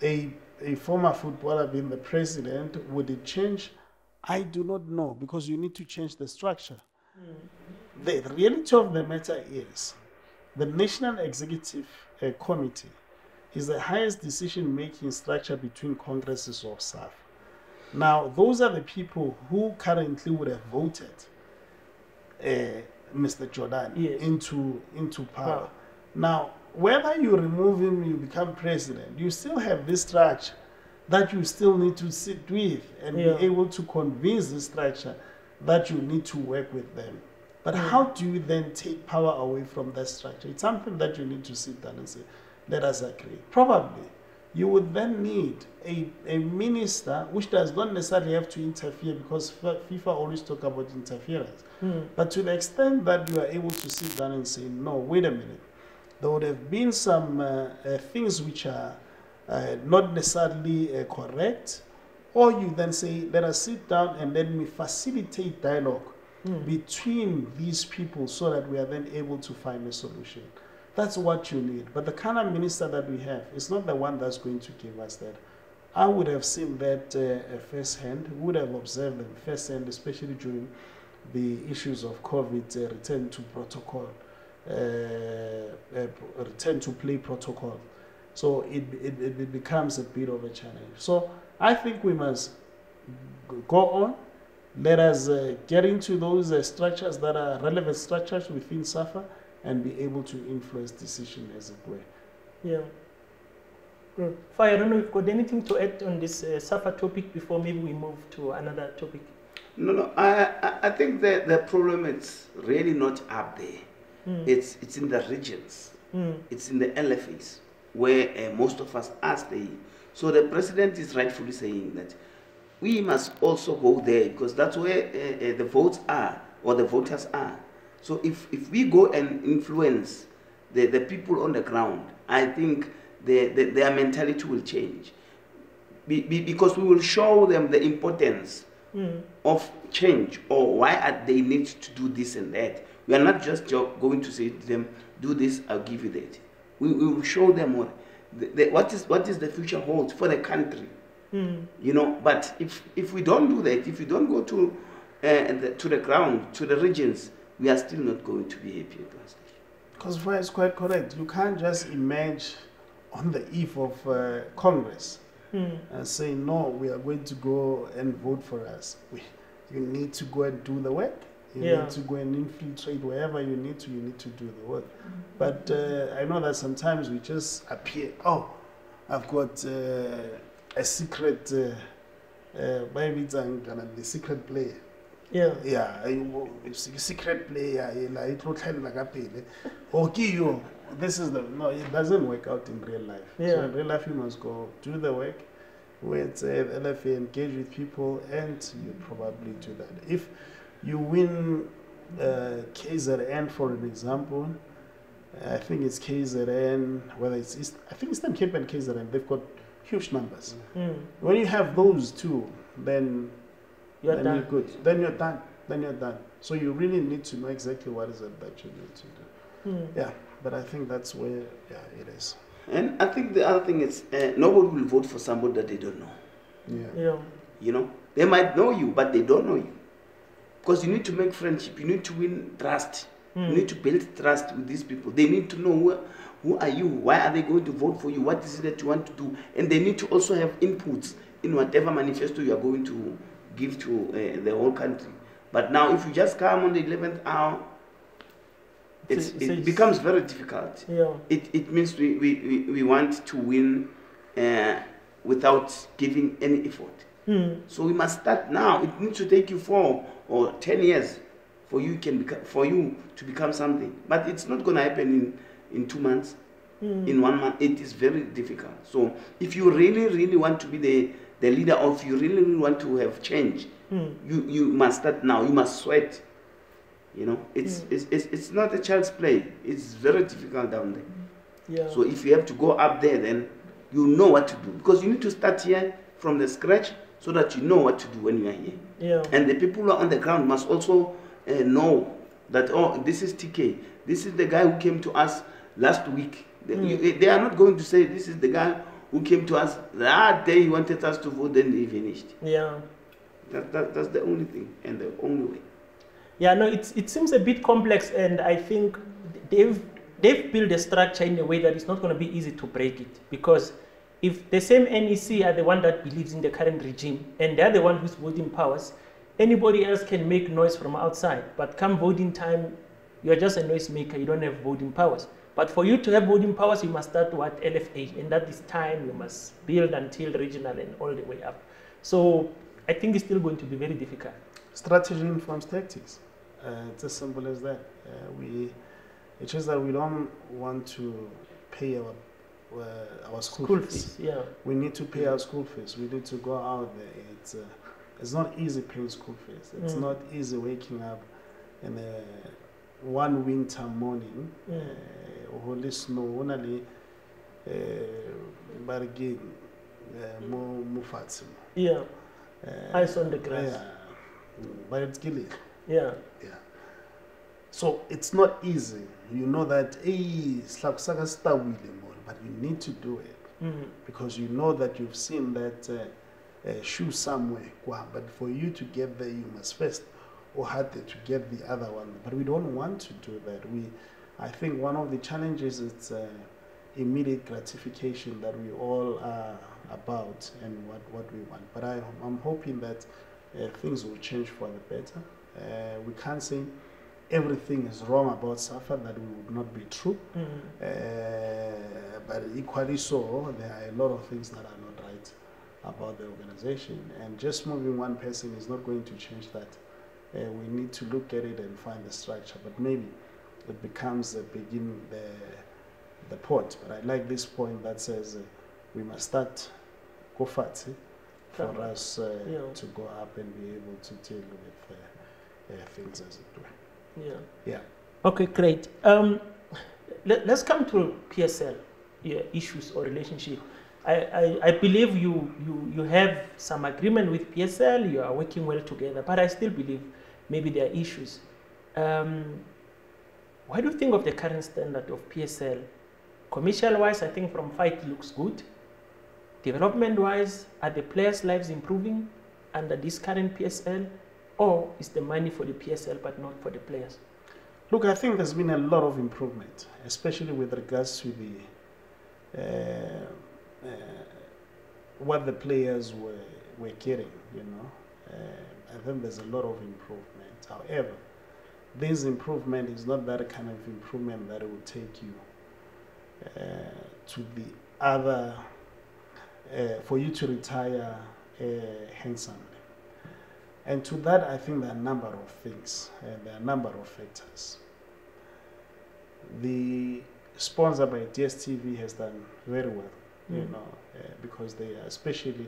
a, a former footballer being the president? Would it change? I do not know because you need to change the structure. The reality of the matter is the National Executive uh, Committee is the highest decision making structure between congresses of SAF. Now, those are the people who currently would have voted uh, Mr. Jordaan Yes. into, into power. Power. Now, whether you remove him, you become president, you still have this structure that you still need to sit with and Yeah. be able to convince the structure that you need to work with them. But Mm. how do you then take power away from that structure? It's something that you need to sit down and say, let us agree. Probably you would then need a, a minister which does not necessarily have to interfere because FIFA always talk about interference. Mm. But to the extent that you are able to sit down and say, no, wait a minute, there would have been some uh, uh, things which are uh, not necessarily uh, correct, or you then say, let us sit down and let me facilitate dialogue Mm. between these people so that we are then able to find a solution. That's what you need. But the kind of minister that we have is not the one that's going to give us that. I would have seen that uh, firsthand, would have observed them firsthand, especially during the issues of COVID, uh, return to protocol, pro- return to play protocol. So it, it, it becomes a bit of a challenge. So I think we must go on. Let us uh, get into those uh, structures that are relevant structures within SAFA and be able to influence decision as it were. Yeah. Good. Fire, I don't know if you've got anything to add on this uh, SAFA topic before maybe we move to another topic. No, no. I, I, I think the, the problem is really not up there. Mm. It's it's in the regions. Mm. It's in the LFAs where uh, most of us are staying. So the president is rightfully saying that we must also go there because that's where uh, uh, the votes are or the voters are. So if, if we go and influence the, the people on the ground, I think the, the, their mentality will change. Be, be, because we will show them the importance Mm. of change or why are they need to do this and that. We are not just going to say to them, do this, I'll give you that. We, we will show them what, the, the, what, is, what is the future holds for the country. Mm. You know, but if, if we don't do that, if we don't go to, uh, the, to the ground, to the regions, we are still not going to be happy at one stage. Because Fire is quite correct. You can't just emerge on the eve of uh, Congress Mm. and say, no, we are going to go and vote for us. We, you need to go and do the work. You Yeah. need to go and infiltrate wherever you need to, you need to do the work. But uh, I know that sometimes we just appear, oh, I've got uh, a secret, uh, uh, maybe it's the secret player. Yeah. yeah I- secret player yela e tlo tlhaela ka pele or ke yo this is the no it doesn't work out in real life so Yeah. in real life you must go do the work with uh, LFA engage with people and you probably do that if you win uh, KZN for an example I think it's KZN whether it's East, I think Eastern Cape and KZN they've got huge numbers Mm. when you have those two then You're then done. you're good. Then you're done. Then you're done. So you really need to know exactly what is it that you need to do. Mm. Yeah, but I think that's where yeah it is. And I think the other thing is uh, nobody will vote for somebody that they don't know. Yeah. Yeah. You know, they might know you, but they don't know you. Because you need to make friendship. You need to win trust. You Mm. need to build trust with these people. They need to know who, who are you, why are they going to vote for you, what is it that you want to do, and they need to also have inputs in whatever manifesto you are going to give to uh, the whole country. But now, if you just come on the 11th hour, it's, So- so it becomes very difficult. Yeah. It, it means we, we, we, we want to win uh, without giving any effort. Mm. So we must start now. It needs to take you four or ten years for you can for you to become something. But it's not going to happen in, in two months, Mm. in one month. It is very difficult. So if you really, really want to be the, the leader, or if you really, really want to have change, Mm. you, you must start now. You must sweat. You know, it's, Mm. it's, it's, it's not a child's play. It's very difficult down there. Yeah. So if you have to go up there, then you know what to do because you need to start here from the scratch so that you know what to do when you are here. Yeah. And the people who are on the ground must also uh, know that oh, this is TK. This is the guy who came to us last week. They, Mm. you- they are not going to say this is the guy who came to us that day. He wanted us to vote, then he finished. Yeah. That, that, that's the only thing and the only way. Yeah, no, it's, it seems a bit complex, and I think they've they've built a structure in a way that it's not going to be easy to break it. Because if the same NEC are the one that believes in the current regime, and they're the one who's voting powers, anybody else can make noise from outside. But come voting time, you're just a noisemaker. You don't have voting powers. But for you to have voting powers, you must start with LFA, and that is time you must build until regional and all the way up. So I think it's still going to be very difficult. Strategy informs tactics. Uh, it's as simple as that. Uh, we, it's just that we don't want to pay our uh, our school, School fees. fees, yeah. We need to pay our school fees. We need to go out there. It's uh, it's not easy paying school fees. It's Mm. not easy waking up in a one winter morning. Mm. Uh, holy snow, only uh, bargain, uh, mo mo fatshe. Yeah, Uh, ice on the grass. yeah, but it's killing. Yeah, Yeah. So it's not easy. You know that, hey, slakusaka stawile more, but you need to do it mm. because you know that you've seen that uh, uh, shoe somewhere. But for you to get there, you must first or had to get the other one. But we don't want to do that. We, I think one of the challenges is uh, immediate gratification that we all are about and what, what we want. But I, I'm hoping that uh, things will change for the better. Uh, we can't say everything is wrong about SAFA, that would not be true. Mm. Uh, but equally so, there are a lot of things that are not right about the organization. And just moving one person is not going to change that. Uh, we need to look at it and find the structure. But maybe it becomes the begin the the point. But I like this point that says uh, we must start go fat eh, for us uh, Yeah. to go up and be able to deal with uh, uh, things as it were. Yeah. Yeah. Okay, great. Um, let, us come to PSL yeah, issues or relationship. I, I, I believe you, you, you have some agreement with PSL, you are working well together, but I still believe maybe there are issues. Um, what do you think of the current standard of PSL? Commercial wise, I think from fight looks good. Development wise, are the players' lives improving under this current PSL? Or is the money for the PSL but not for the players? Look, I think there's been a lot of improvement, especially with regards to the uh, uh, what the players were were getting. You know, uh, I think there's a lot of improvement. However, this improvement is not that kind of improvement that will take you uh, to the other uh, for you to retire uh, handsomely. And to that, I think there are a number of things, and there are a number of factors. The sponsor by DSTV has done very well, you Mm. know, uh, because they are, especially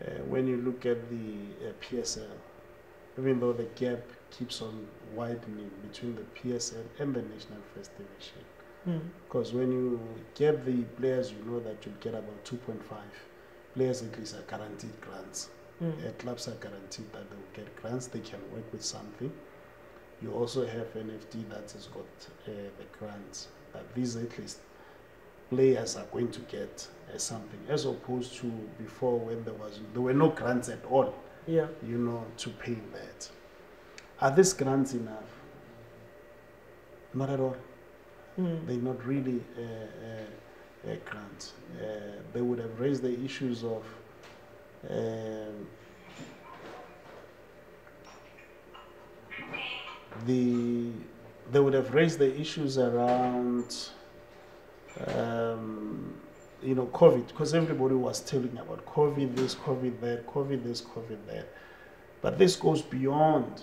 uh, when you look at the uh, PSL, even though the gap keeps on widening between the PSL and the National First Division. Mm. Because when you get the players, you know that you get about 2.5 players at least are guaranteed grants. Mm. Uh, clubs are guaranteed that they will get grants, they can work with something. You also have NFD that has got uh, the grants, but these at least players are going to get uh, something, as opposed to before when there was there were no grants at all, Yeah. you know, to pay that. Are these grants enough? Not at all. Mm. They're not really uh, uh, uh, grants. Uh, they would have raised the issues of um, the they would have raised the issues around um, you know COVID because everybody was telling about COVID this, COVID that, COVID this, COVID that. But this goes beyond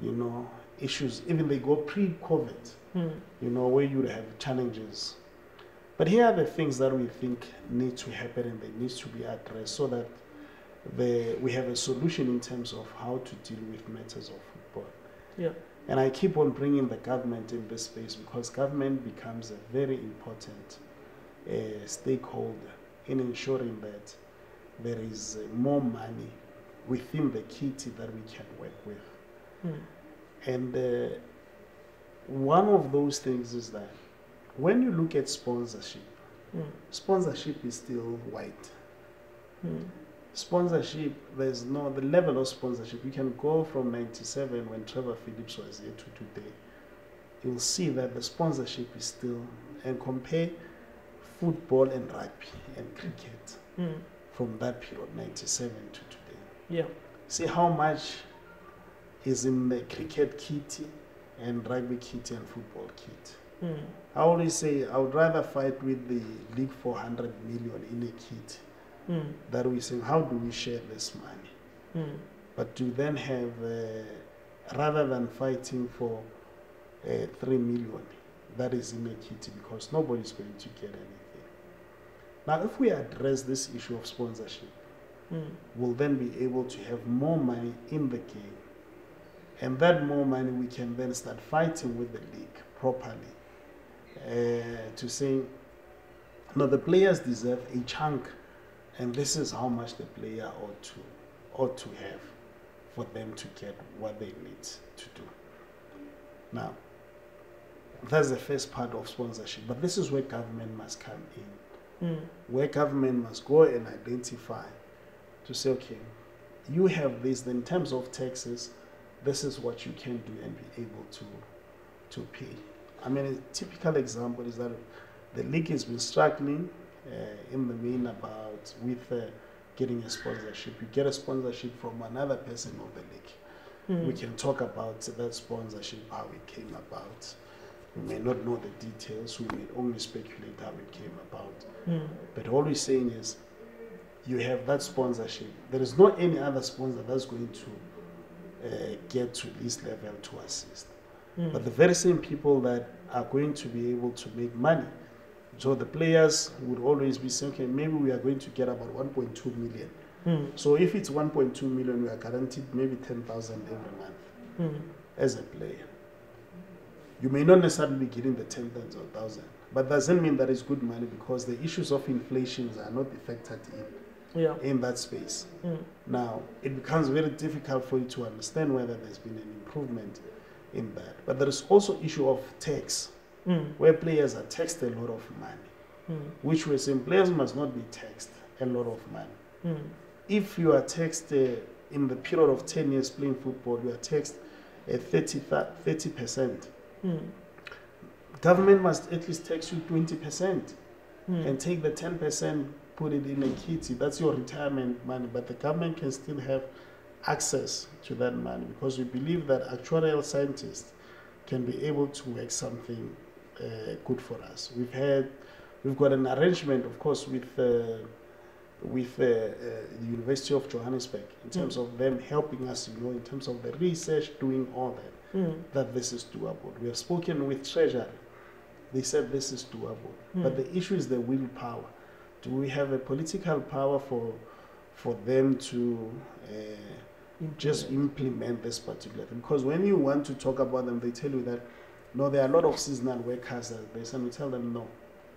you know issues. Even they go pre-COVID Mm. you know, where you have challenges. But here are the things that we think need to happen and they need to be addressed so that the, we have a solution in terms of how to deal with matters of football. Yeah. And I keep on bringing the government in this space because government becomes a very important uh, stakeholder in ensuring that there is more money within the kitty that we can work with. Mm. And uh, one of those things is that when you look at sponsorship, Mm. sponsorship is still white. Mm. Sponsorship, there's no, the level of sponsorship, you can go from 97 when Trevor Phillips was here to today. You'll see that the sponsorship is still, and compare football and rugby and cricket Mm. from that period, 97 to today. Yeah. See how much is in the cricket kitty and rugby kitty and football kit. Mm. I always say I would rather fight with the league for 100 million in a kit Mm. that we say, how do we share this money? Mm. But to then have, uh, rather than fighting for uh, 3 million, that is in a kitty because nobody's going to get anything. Now, if we address this issue of sponsorship, Mm. will then be able to have more money in the game. And that more money we can then start fighting with the league properly to say, no, the players deserve a chunk, and this is how much the player ought to ought to have for them to get what they need to do. Now, that's the first part of sponsorship, but this is where government must come in Mm. where government must go and identify to say, okay, you have this, in terms of taxes, this is what you can do and be able to, to pay. I mean, a typical example is that the league has been struggling uh, in the main about with uh, getting a sponsorship. You get a sponsorship from another person of the league. Mm. We can talk about that sponsorship, how it came about. We may not know the details, we may only speculate how it came about. Mm. But all we're saying is you have that sponsorship. There is not any other sponsor that's going to uh, get to this level to assist. Mm. But the very same people that are going to be able to make money. So the players would always be saying, okay, maybe we are going to get about 1.2 million. Mm. So if it's 1.2 million, we are guaranteed maybe 10,000 every month Mm. as a player. You may not necessarily be getting the 10,000, or 1,000, but that doesn't mean that it's good money because the issues of inflation are not factored in Yeah. in that space. Mm. Now, it becomes very difficult for you to understand whether there's been an improvement in that. But there is also issue of tax, Mm. where players are taxed a lot of money, Mm. which we're saying players must not be taxed a lot of money. Mm. If you are taxed uh, in the period of 10 years playing football, you are taxed at 30, 30%. Mm. Government must at least tax you 20% Mm. and take the 10%, put it in a kitty. That's your retirement money, but the government can still have access to that money because we believe that actuarial scientists can be able to work something uh, good for us. We've had, we've got an arrangement, of course, with uh, with uh, uh, the University of Johannesburg in terms of them helping us, you know, in terms of the research, doing all that Mm. that this is doable. We have spoken with Treasury. They said this is doable. But Mm. the issue is the willpower. Do we have a political power for for them to uh, just implement this particular thing? Because when you want to talk about them, they tell you that no, there are a lot of seasonal workers at this, and we tell them no.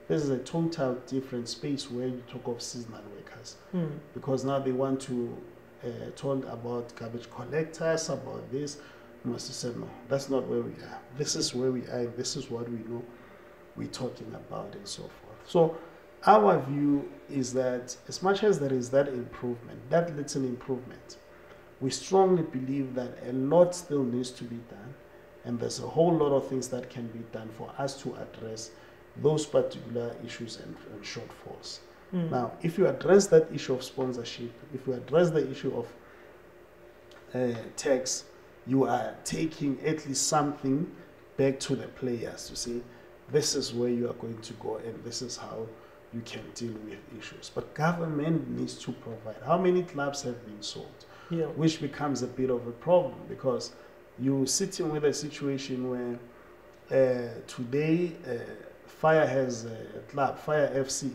This is a total different space where you talk of seasonal workers Mm. because now they want to uh, talk about garbage collectors, about this. You must say, no, that's not where we are. This is where we are. This is what we know. we're talking about and so forth. So our view is that as much as there is that improvement, that little improvement, we strongly believe that a lot still needs to be done, and there's a whole lot of things that can be done for us to address those particular issues and, and shortfalls. Mm. Now, if you address that issue of sponsorship, if you address the issue of uh, tax, you are taking at least something back to the players to say, this is where you are going to go and this is how you can deal with issues. But government needs to provide. How many clubs have been sold? Yeah. Which becomes a bit of a problem because you're sitting with a situation where uh, today uh, Fire has a club, Fire FC.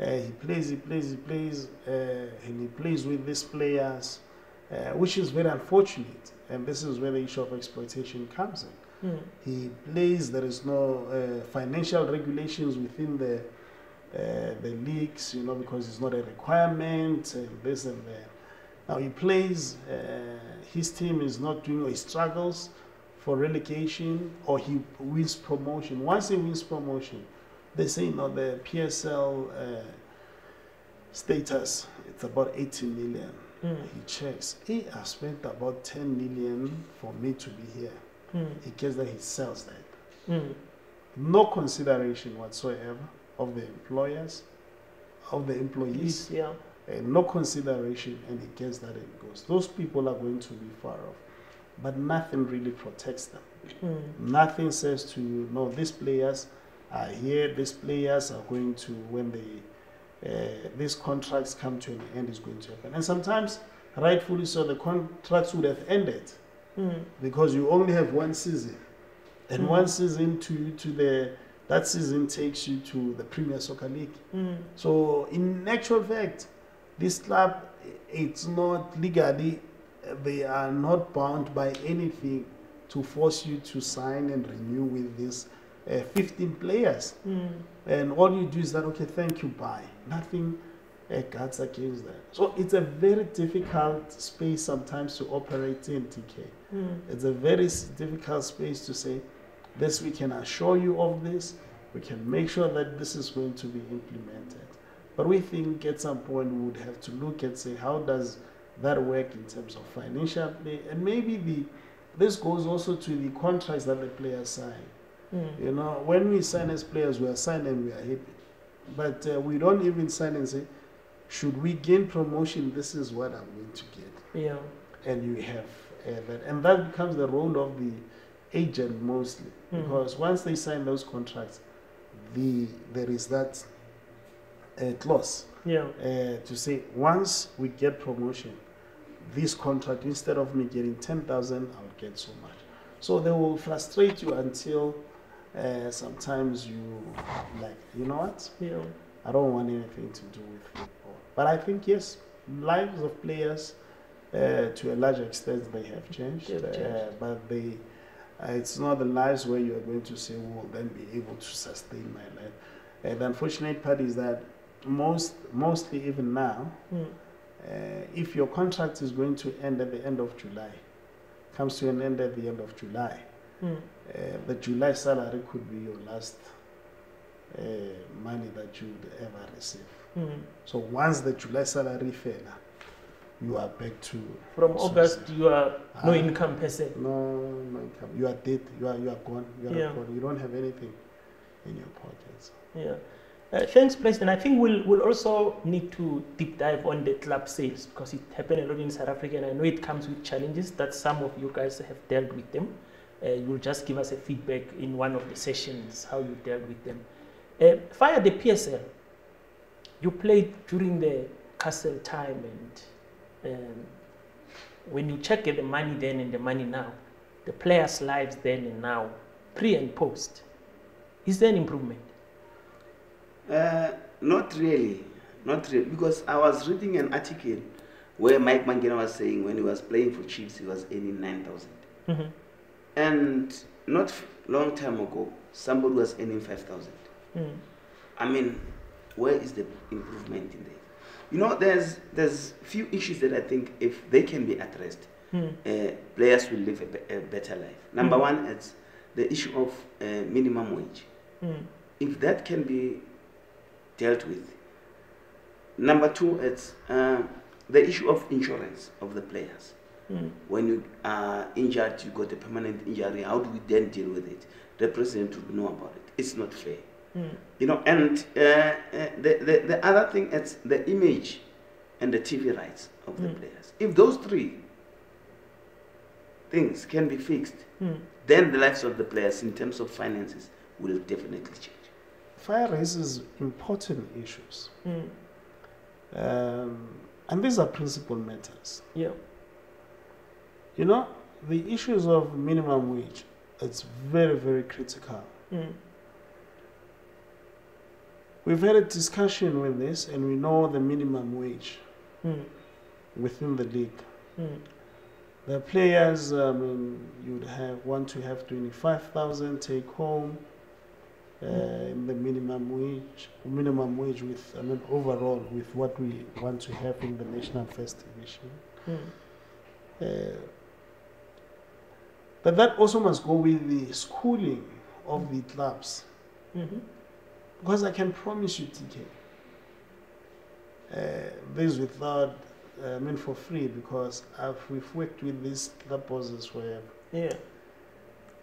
Uh, he plays, he plays, he plays, uh, and he plays with these players, uh, which is very unfortunate. And this is where the issue of exploitation comes in. Mm. He plays. There is no uh, financial regulations within the uh, the leagues, you know, because it's not a requirement and this and that. Now he plays. Uh, his team is not doing. Or he struggles for relegation, or he wins promotion. Once he wins promotion, they say no. The PSL uh, status it's about 80 million. Mm. He checks. He has spent about 10 million for me to be here. Mm. He gets that he sells that. Mm. No consideration whatsoever of the employers, of the employees, Yeah. And no consideration, and he gets that and goes. Those people are going to be far off, but nothing really protects them. Mm. Nothing says to you, no, these players are here, these players are going to, when they, uh, these contracts come to an end, is going to happen. And sometimes, rightfully so, the contracts would have ended Mm. because you only have one season, and Mhm. one season to to the that season takes you to the Premier Soccer League. Mm. So in actual fact, this club it's not legally they are not bound by anything to force you to sign and renew with these uh, 15 players. Mm. And all you do is that okay, thank you, bye. Nothing uh, guards against that. So it's a very difficult space sometimes to operate in TK. Mm. It's a very difficult space to say, this we can assure you of this, we can make sure that this is going to be implemented. But we think at some point we would have to look and say, how does that work in terms of financial play? And maybe the this goes also to the contracts that the players sign. Mm. You know, when we sign as players, we are signed and we are happy. But uh, we don't even sign and say, should we gain promotion, this is what I'm going to get Yeah. and you have uh, that, and that becomes the role of the agent mostly, Mhm. because once they sign those contracts, the there is that uh, clause Yeah. uh, to say once we get promotion, this contract instead of me getting ten thousand, I'll get so much. So they will frustrate you until uh, sometimes you like, you know what? Yeah. I don't want anything to do with football. But I think yes, lives of players uh, to a large extent they have changed. They've Uh, changed. but they, uh, it's not the lives where you are going to say, "Will then be able to sustain my life." Uh, the unfortunate part is that most, mostly even now, Mm. uh, if your contract is going to end at the end of July, comes to an end at the end of July, Mm. uh, the July salary could be your last uh, money that you would ever receive. Mm. So once the July salary fell, you are back to From So- August, you are no Ah. income person. no, no income. You are dead. You are you are gone. You are Yeah. gone. You don't have anything in your pockets. Yeah. Uh, thanks, President. I think we'll, we'll also need to deep dive on the club sales because it happened a lot in South Africa and I know it comes with challenges that some of you guys have dealt with them. Uh, you'll just give us a feedback in one of the sessions how you dealt with them. Uh, fire the PSL. You played during the Castle time and um, when you check the money then and the money now, the players' lives then and now, pre and post, is there an improvement? Uh, not really, not really, because I was reading an article where Mike Mangena was saying when he was playing for Chiefs, he was earning nine thousand, Mhm. and not long time ago, somebody was earning five thousand. Mm. I mean, where is the improvement in that? You know, there's there's few issues that I think if they can be addressed, Mm. uh, players will live a, a better life. Number Mm. one, it's the issue of uh, minimum wage. Mm. if that can be dealt with. Number two, it's uh, the issue of insurance of the players. Mm. When you are injured, you got a permanent injury. How do we then deal with it? The president would know about it. It's not fair. Mm. You know, and uh, uh, the, the, the other thing is the image and the TV rights of the Mm. players. If those three things can be fixed, Mm. then the lives of the players in terms of finances will definitely change. Fire raises important issues. Mm. Um, and these are principal matters. Yeah. You know, the issues of minimum wage, it's very, very critical. Mm. We've had a discussion with this, and we know the minimum wage Mm. within the league. Mm. The players, I mean, you'd have want to have 25,000 take home uh, in the minimum wage, minimum wage with, I mean, overall with what we want to have in the national first division. Mm. Uh, but that also must go with the schooling of the clubs. Mhm. Because I can promise you, TK, uh, this without, uh, I mean, for free, because I've, we've worked with these club bosses where Yeah.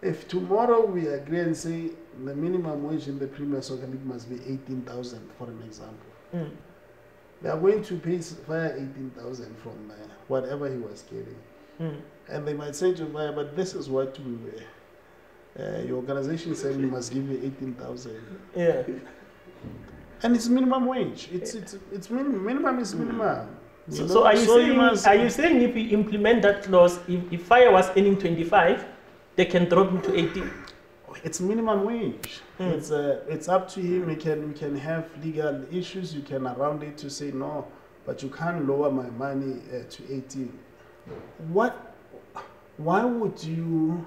If tomorrow we agree and say the minimum wage in the Premier Soccer League must be 18,000, for an example, Mm. they are going to pay Fire 18,000 from uh, whatever he was getting. Mm. And they might say to Fire, but this is what we were. Uh, your organization said we must give you 18,000. Yeah. And it's minimum wage. It's, it's, it's minimum. Minimum is minimum. You So, so are you saying must- are you saying if we implement that clause, if, if fire was earning 25, they can drop him to 18? It's minimum wage. Mm. It's uh, it's up to him. We can we can have legal issues. You can around it to say no, but you can't lower my money uh, to 18. What? Why would you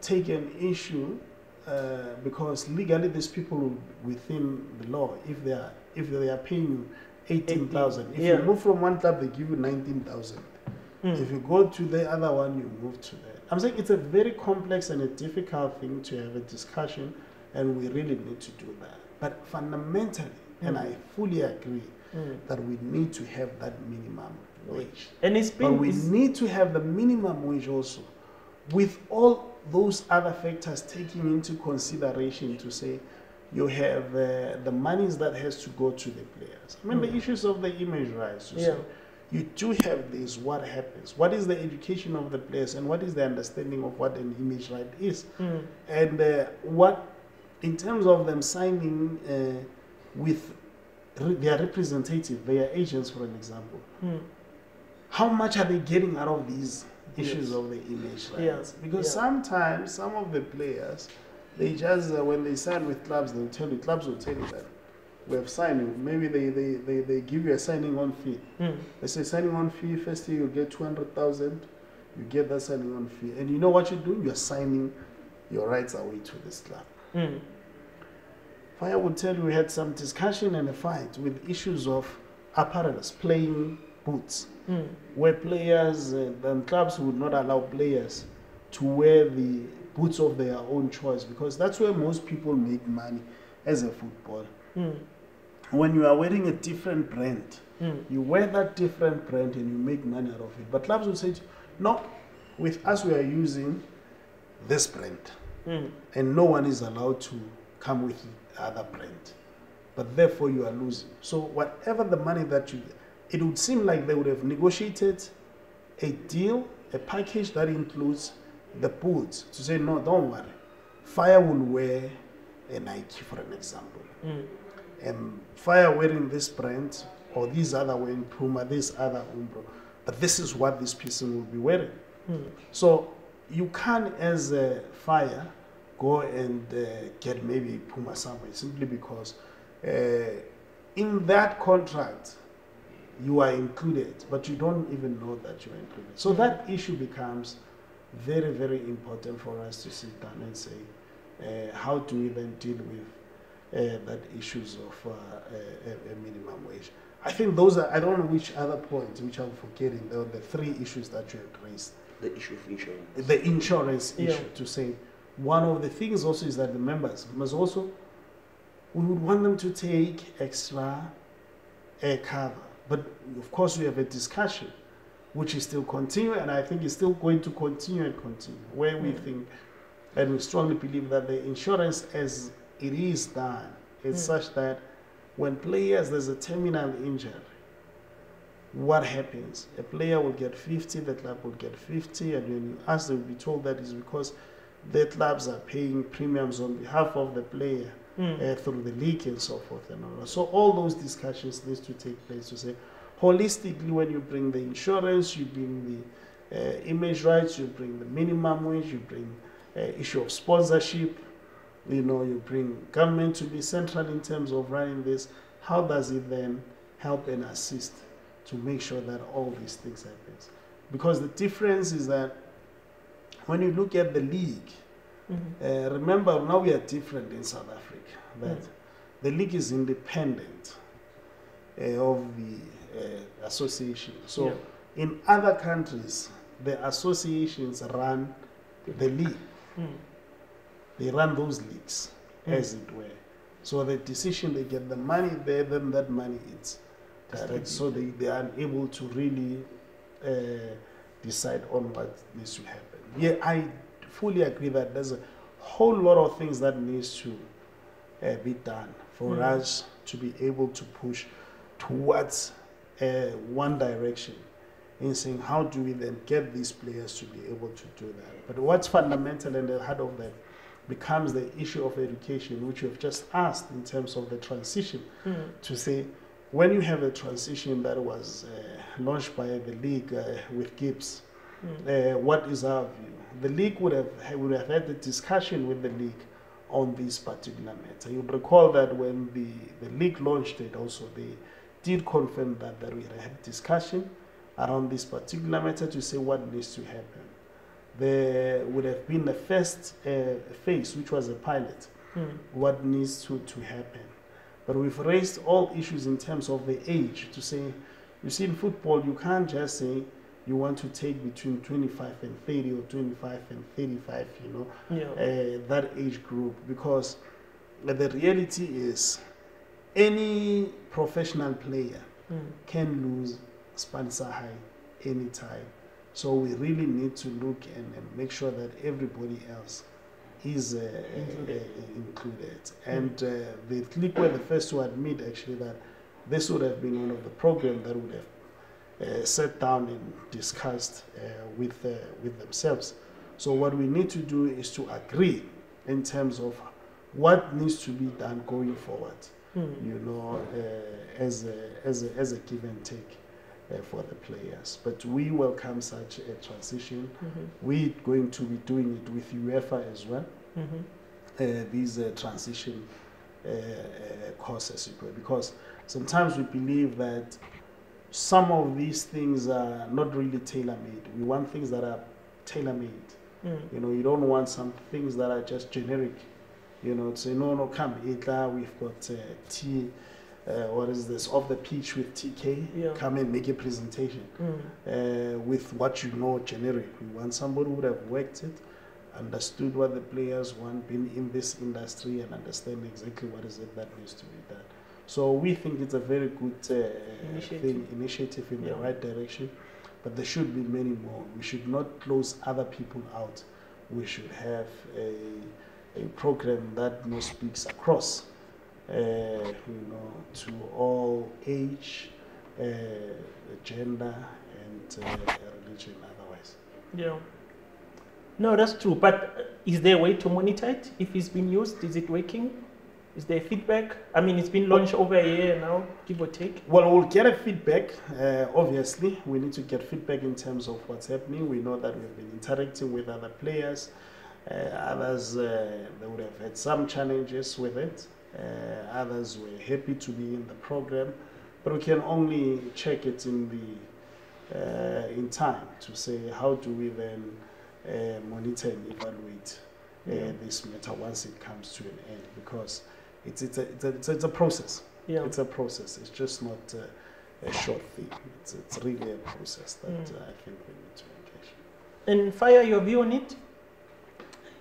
take an issue? Uh, because legally, these people within the law, if they are if they are paying you 18,000, if Yeah. you move from one club, they give you 19,000. Mm. If you go to the other one, you move to that. I'm saying it's a very complex and a difficult thing to have a discussion, and we really need to do that. But fundamentally, and Mm. I fully agree Mm. that we need to have that minimum wage. And it's But been we it's- need to have the minimum wage also, with all those other factors taken into consideration to say you have uh, the monies that has to go to the players. I mean, the Mm. issues of the image rights. You Yeah. say, you do have this, what happens? What is the education of the players and what is the understanding of what an image right is? Mm. And uh, what, in terms of them signing uh, with re- their representative, their agents, for an example, Mm. how much are they getting out of these issues Yes. of the image rights? Yeah, Because yeah. sometimes some of the players, they just, uh, when they sign with clubs, they'll tell you, clubs will tell you that we have signed, maybe they, they, they, they give you a signing on fee. Mm. They say signing on fee, first year you get 200,000, you get that signing on fee. And you know what you're doing? You're signing your rights away to this club. Mm. Fire would tell you we had some discussion and a fight with issues of apparatus, playing boots, Mm. where players uh, and clubs would not allow players to wear the boots of their own choice because that's where most people make money as a footballer. Mm. When you are wearing a different brand, Mm. you wear that different brand and you make money out of it. But clubs will say, no, with us we are using this brand Mm. and no one is allowed to come with the other brand. But therefore you are losing. So whatever the money that you it would seem like they would have negotiated a deal, a package that includes the boots to say, no, don't worry. Fire will wear a Nike, for an example. Mm. And Fire wearing this brand or these other wearing Puma, this other Umbro. But this is what this person will be wearing. Mm. So you can, as a fire, go and uh, get maybe Puma somewhere simply because uh, in that contract you are included, but you don't even know that you are included. So that issue becomes very, very important for us to sit down and say, uh, how do we then deal with uh, that issues of uh, a, a minimum wage? I think those are, I don't know which other points, which I'm forgetting, the, the three issues that you had raised The issue of insurance. the insurance Yeah. issue to say one of the things also is that the members must also, we would want them to take extra air cover. But of course, we have a discussion which is still continuing, and I think it's still going to continue and continue, where we Mm. think and we strongly believe that the insurance, as it is done, It's Mm. such that when players there's a terminal injury, what happens? A player will get 50, the club will get 50, and when you ask, they will be told that is because the clubs are paying premiums on behalf of the player Mm. uh, through the league and so forth and all that. So all those discussions needs to take place to say, holistically, when you bring the insurance, you bring the uh, image rights, you bring the minimum wage, you bring uh, issue of sponsorship, you know, you bring government to be central in terms of running this. How does it then help and assist to make sure that all these things happen Because the difference is that when you look at the league, Mhm. uh, remember, now we are different in South Africa. That Mm. the league is independent uh, of the uh, association. So, Yeah. in other countries, the associations run the league. Mm. They run those leagues, Mm. as it were. So the decision they get the money there, then that money is direct. So they, they are able to really uh, decide on what needs to happen. Yeah, I fully agree that there's a whole lot of things that needs to uh, be done for Mm. us to be able to push towards uh, one direction in saying how do we then get these players to be able to do that. But what's fundamental and the heart of that becomes the issue of education, which you have just asked in terms of the transition Mm. to say when you have a transition that was uh, launched by the league uh, with GIBS, Mm. uh, what is our view? The league would have would have had the discussion with the league on this particular matter. You'll recall that when the, the league launched it, also they did confirm that that we had a discussion around this particular matter to say what needs to happen. There would have been the first uh, phase, which was a pilot Mm. what needs to, to happen. But we've raised all issues in terms of the age to say, you see, in football, you can't just say you want to take between 25 and 30 or 25 and 35, you know, Yeah. uh, that age group, because the reality is any professional player Mm. can lose sponsor high anytime. So we really need to look and, and make sure that everybody else is uh, Included. uh, included. And uh, the clique were the first to admit actually that this would have been one of the programs that would have uh, sat down and discussed uh, with uh, with themselves. So what we need to do is to agree in terms of what needs to be done going forward Mm. you know, uh, as, a, as, a, as a give and take uh, for the players. But we welcome such a transition. Mhm. We're going to be doing it with UEFA as well, Mhm. uh, these uh, transition uh, uh, courses, because sometimes we believe that some of these things are not really tailor-made. We want things that are tailor-made. Mm. You know, you don't want some things that are just generic. You know, to say, no, no, come, Ita, we've got uh, T, uh, what is this, off the pitch with TK, Yeah. come and make a presentation Mm. uh, with what you know generic. We want somebody who would have worked it, understood what the players want, been in this industry, and understand exactly what is it that needs to be done. So we think it's a very good uh, Initiative. thing, initiative in the right direction, but there should be many more. We should not close other people out. We should have a, a program that you speaks across, you know, to all age, uh, gender, and uh, religion otherwise. Yeah. No, that's true. But uh, is there a way to monitor it? If it's been used, is it working? Is there feedback? I mean, it's been launched over a year now, give or take. Well, we'll get a feedback. Uh, obviously, we need to get feedback in terms of what's happening. We know that we've been interacting with other players. Uh, others, uh, they would have had some challenges with it. Uh, others were happy to be in the program, but we can only check it in the uh, in time to say how do we then uh, monitor and evaluate uh, Yeah. this matter once it comes to an end because it's it's a, it's a, it's a, it's a process. Yeah. It's a process. It's just not uh, a short thing. It's, it's really a process that Mm. uh, I think we need to engage. And fire your view on it?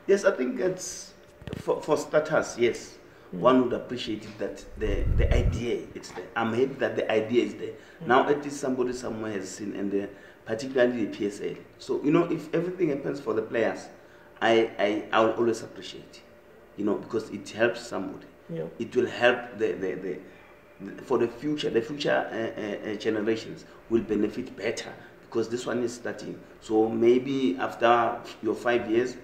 Yes, I think it's for, for starters, yes. Mm. One would appreciate it that the, the idea it's there. I'm happy that the idea is there. Mm. Now at least somebody somewhere has seen and the, particularly the PSL. So, you know, if everything happens for the players, I, I, I will always appreciate, you know, because it helps somebody. Yeah. It will help the, the, the, the for the future, the future uh, uh, uh, generations will benefit better because this one is starting. So maybe after your five years,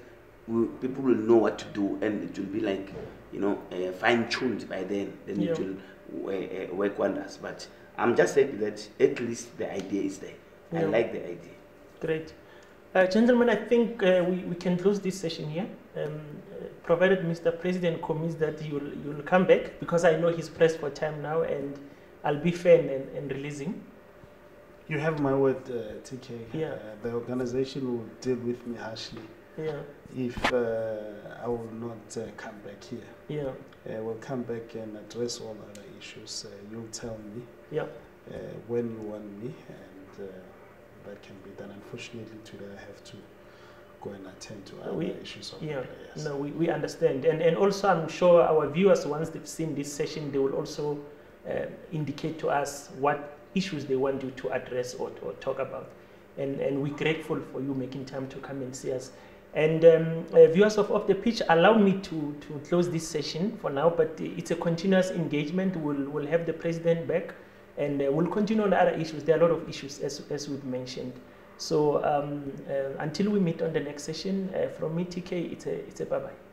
we, people will know what to do and it will be like, you know, uh, fine tuned by then. Then Yeah. it will uh, work wonders. But I'm just happy that at least the idea is there. I like the idea. Great. Uh, gentlemen, I think uh, we, we can close this session here, um, uh, provided Mr. President commits that you'll, you'll come back, because I know he's pressed for time now, and I'll be fair and, and releasing. You have my word, uh, TK. Yeah. Uh, the organization will deal with me harshly Yeah, if uh, I will not uh, come back here. yeah, Uh, we'll come back and address all other issues. Uh, you'll tell me yeah. uh, when you want me, and uh, that can be done. Unfortunately, today I have to go and attend to other We- issues of yeah, players. No, we, we understand. And, and also, I'm sure our viewers, once they've seen this session, they will also uh, indicate to us what issues they want you to address or, or talk about. And, and we're grateful for you making time to come and see us. And um, uh, viewers of Off the Pitch, allow me to, to close this session for now, but it's a continuous engagement. We'll, we'll have the president back and uh, we'll continue on other issues. There are a lot of issues, as, as we've mentioned. So um, uh, until we meet on the next session, uh, from me, TK, it's a, it's a bye bye.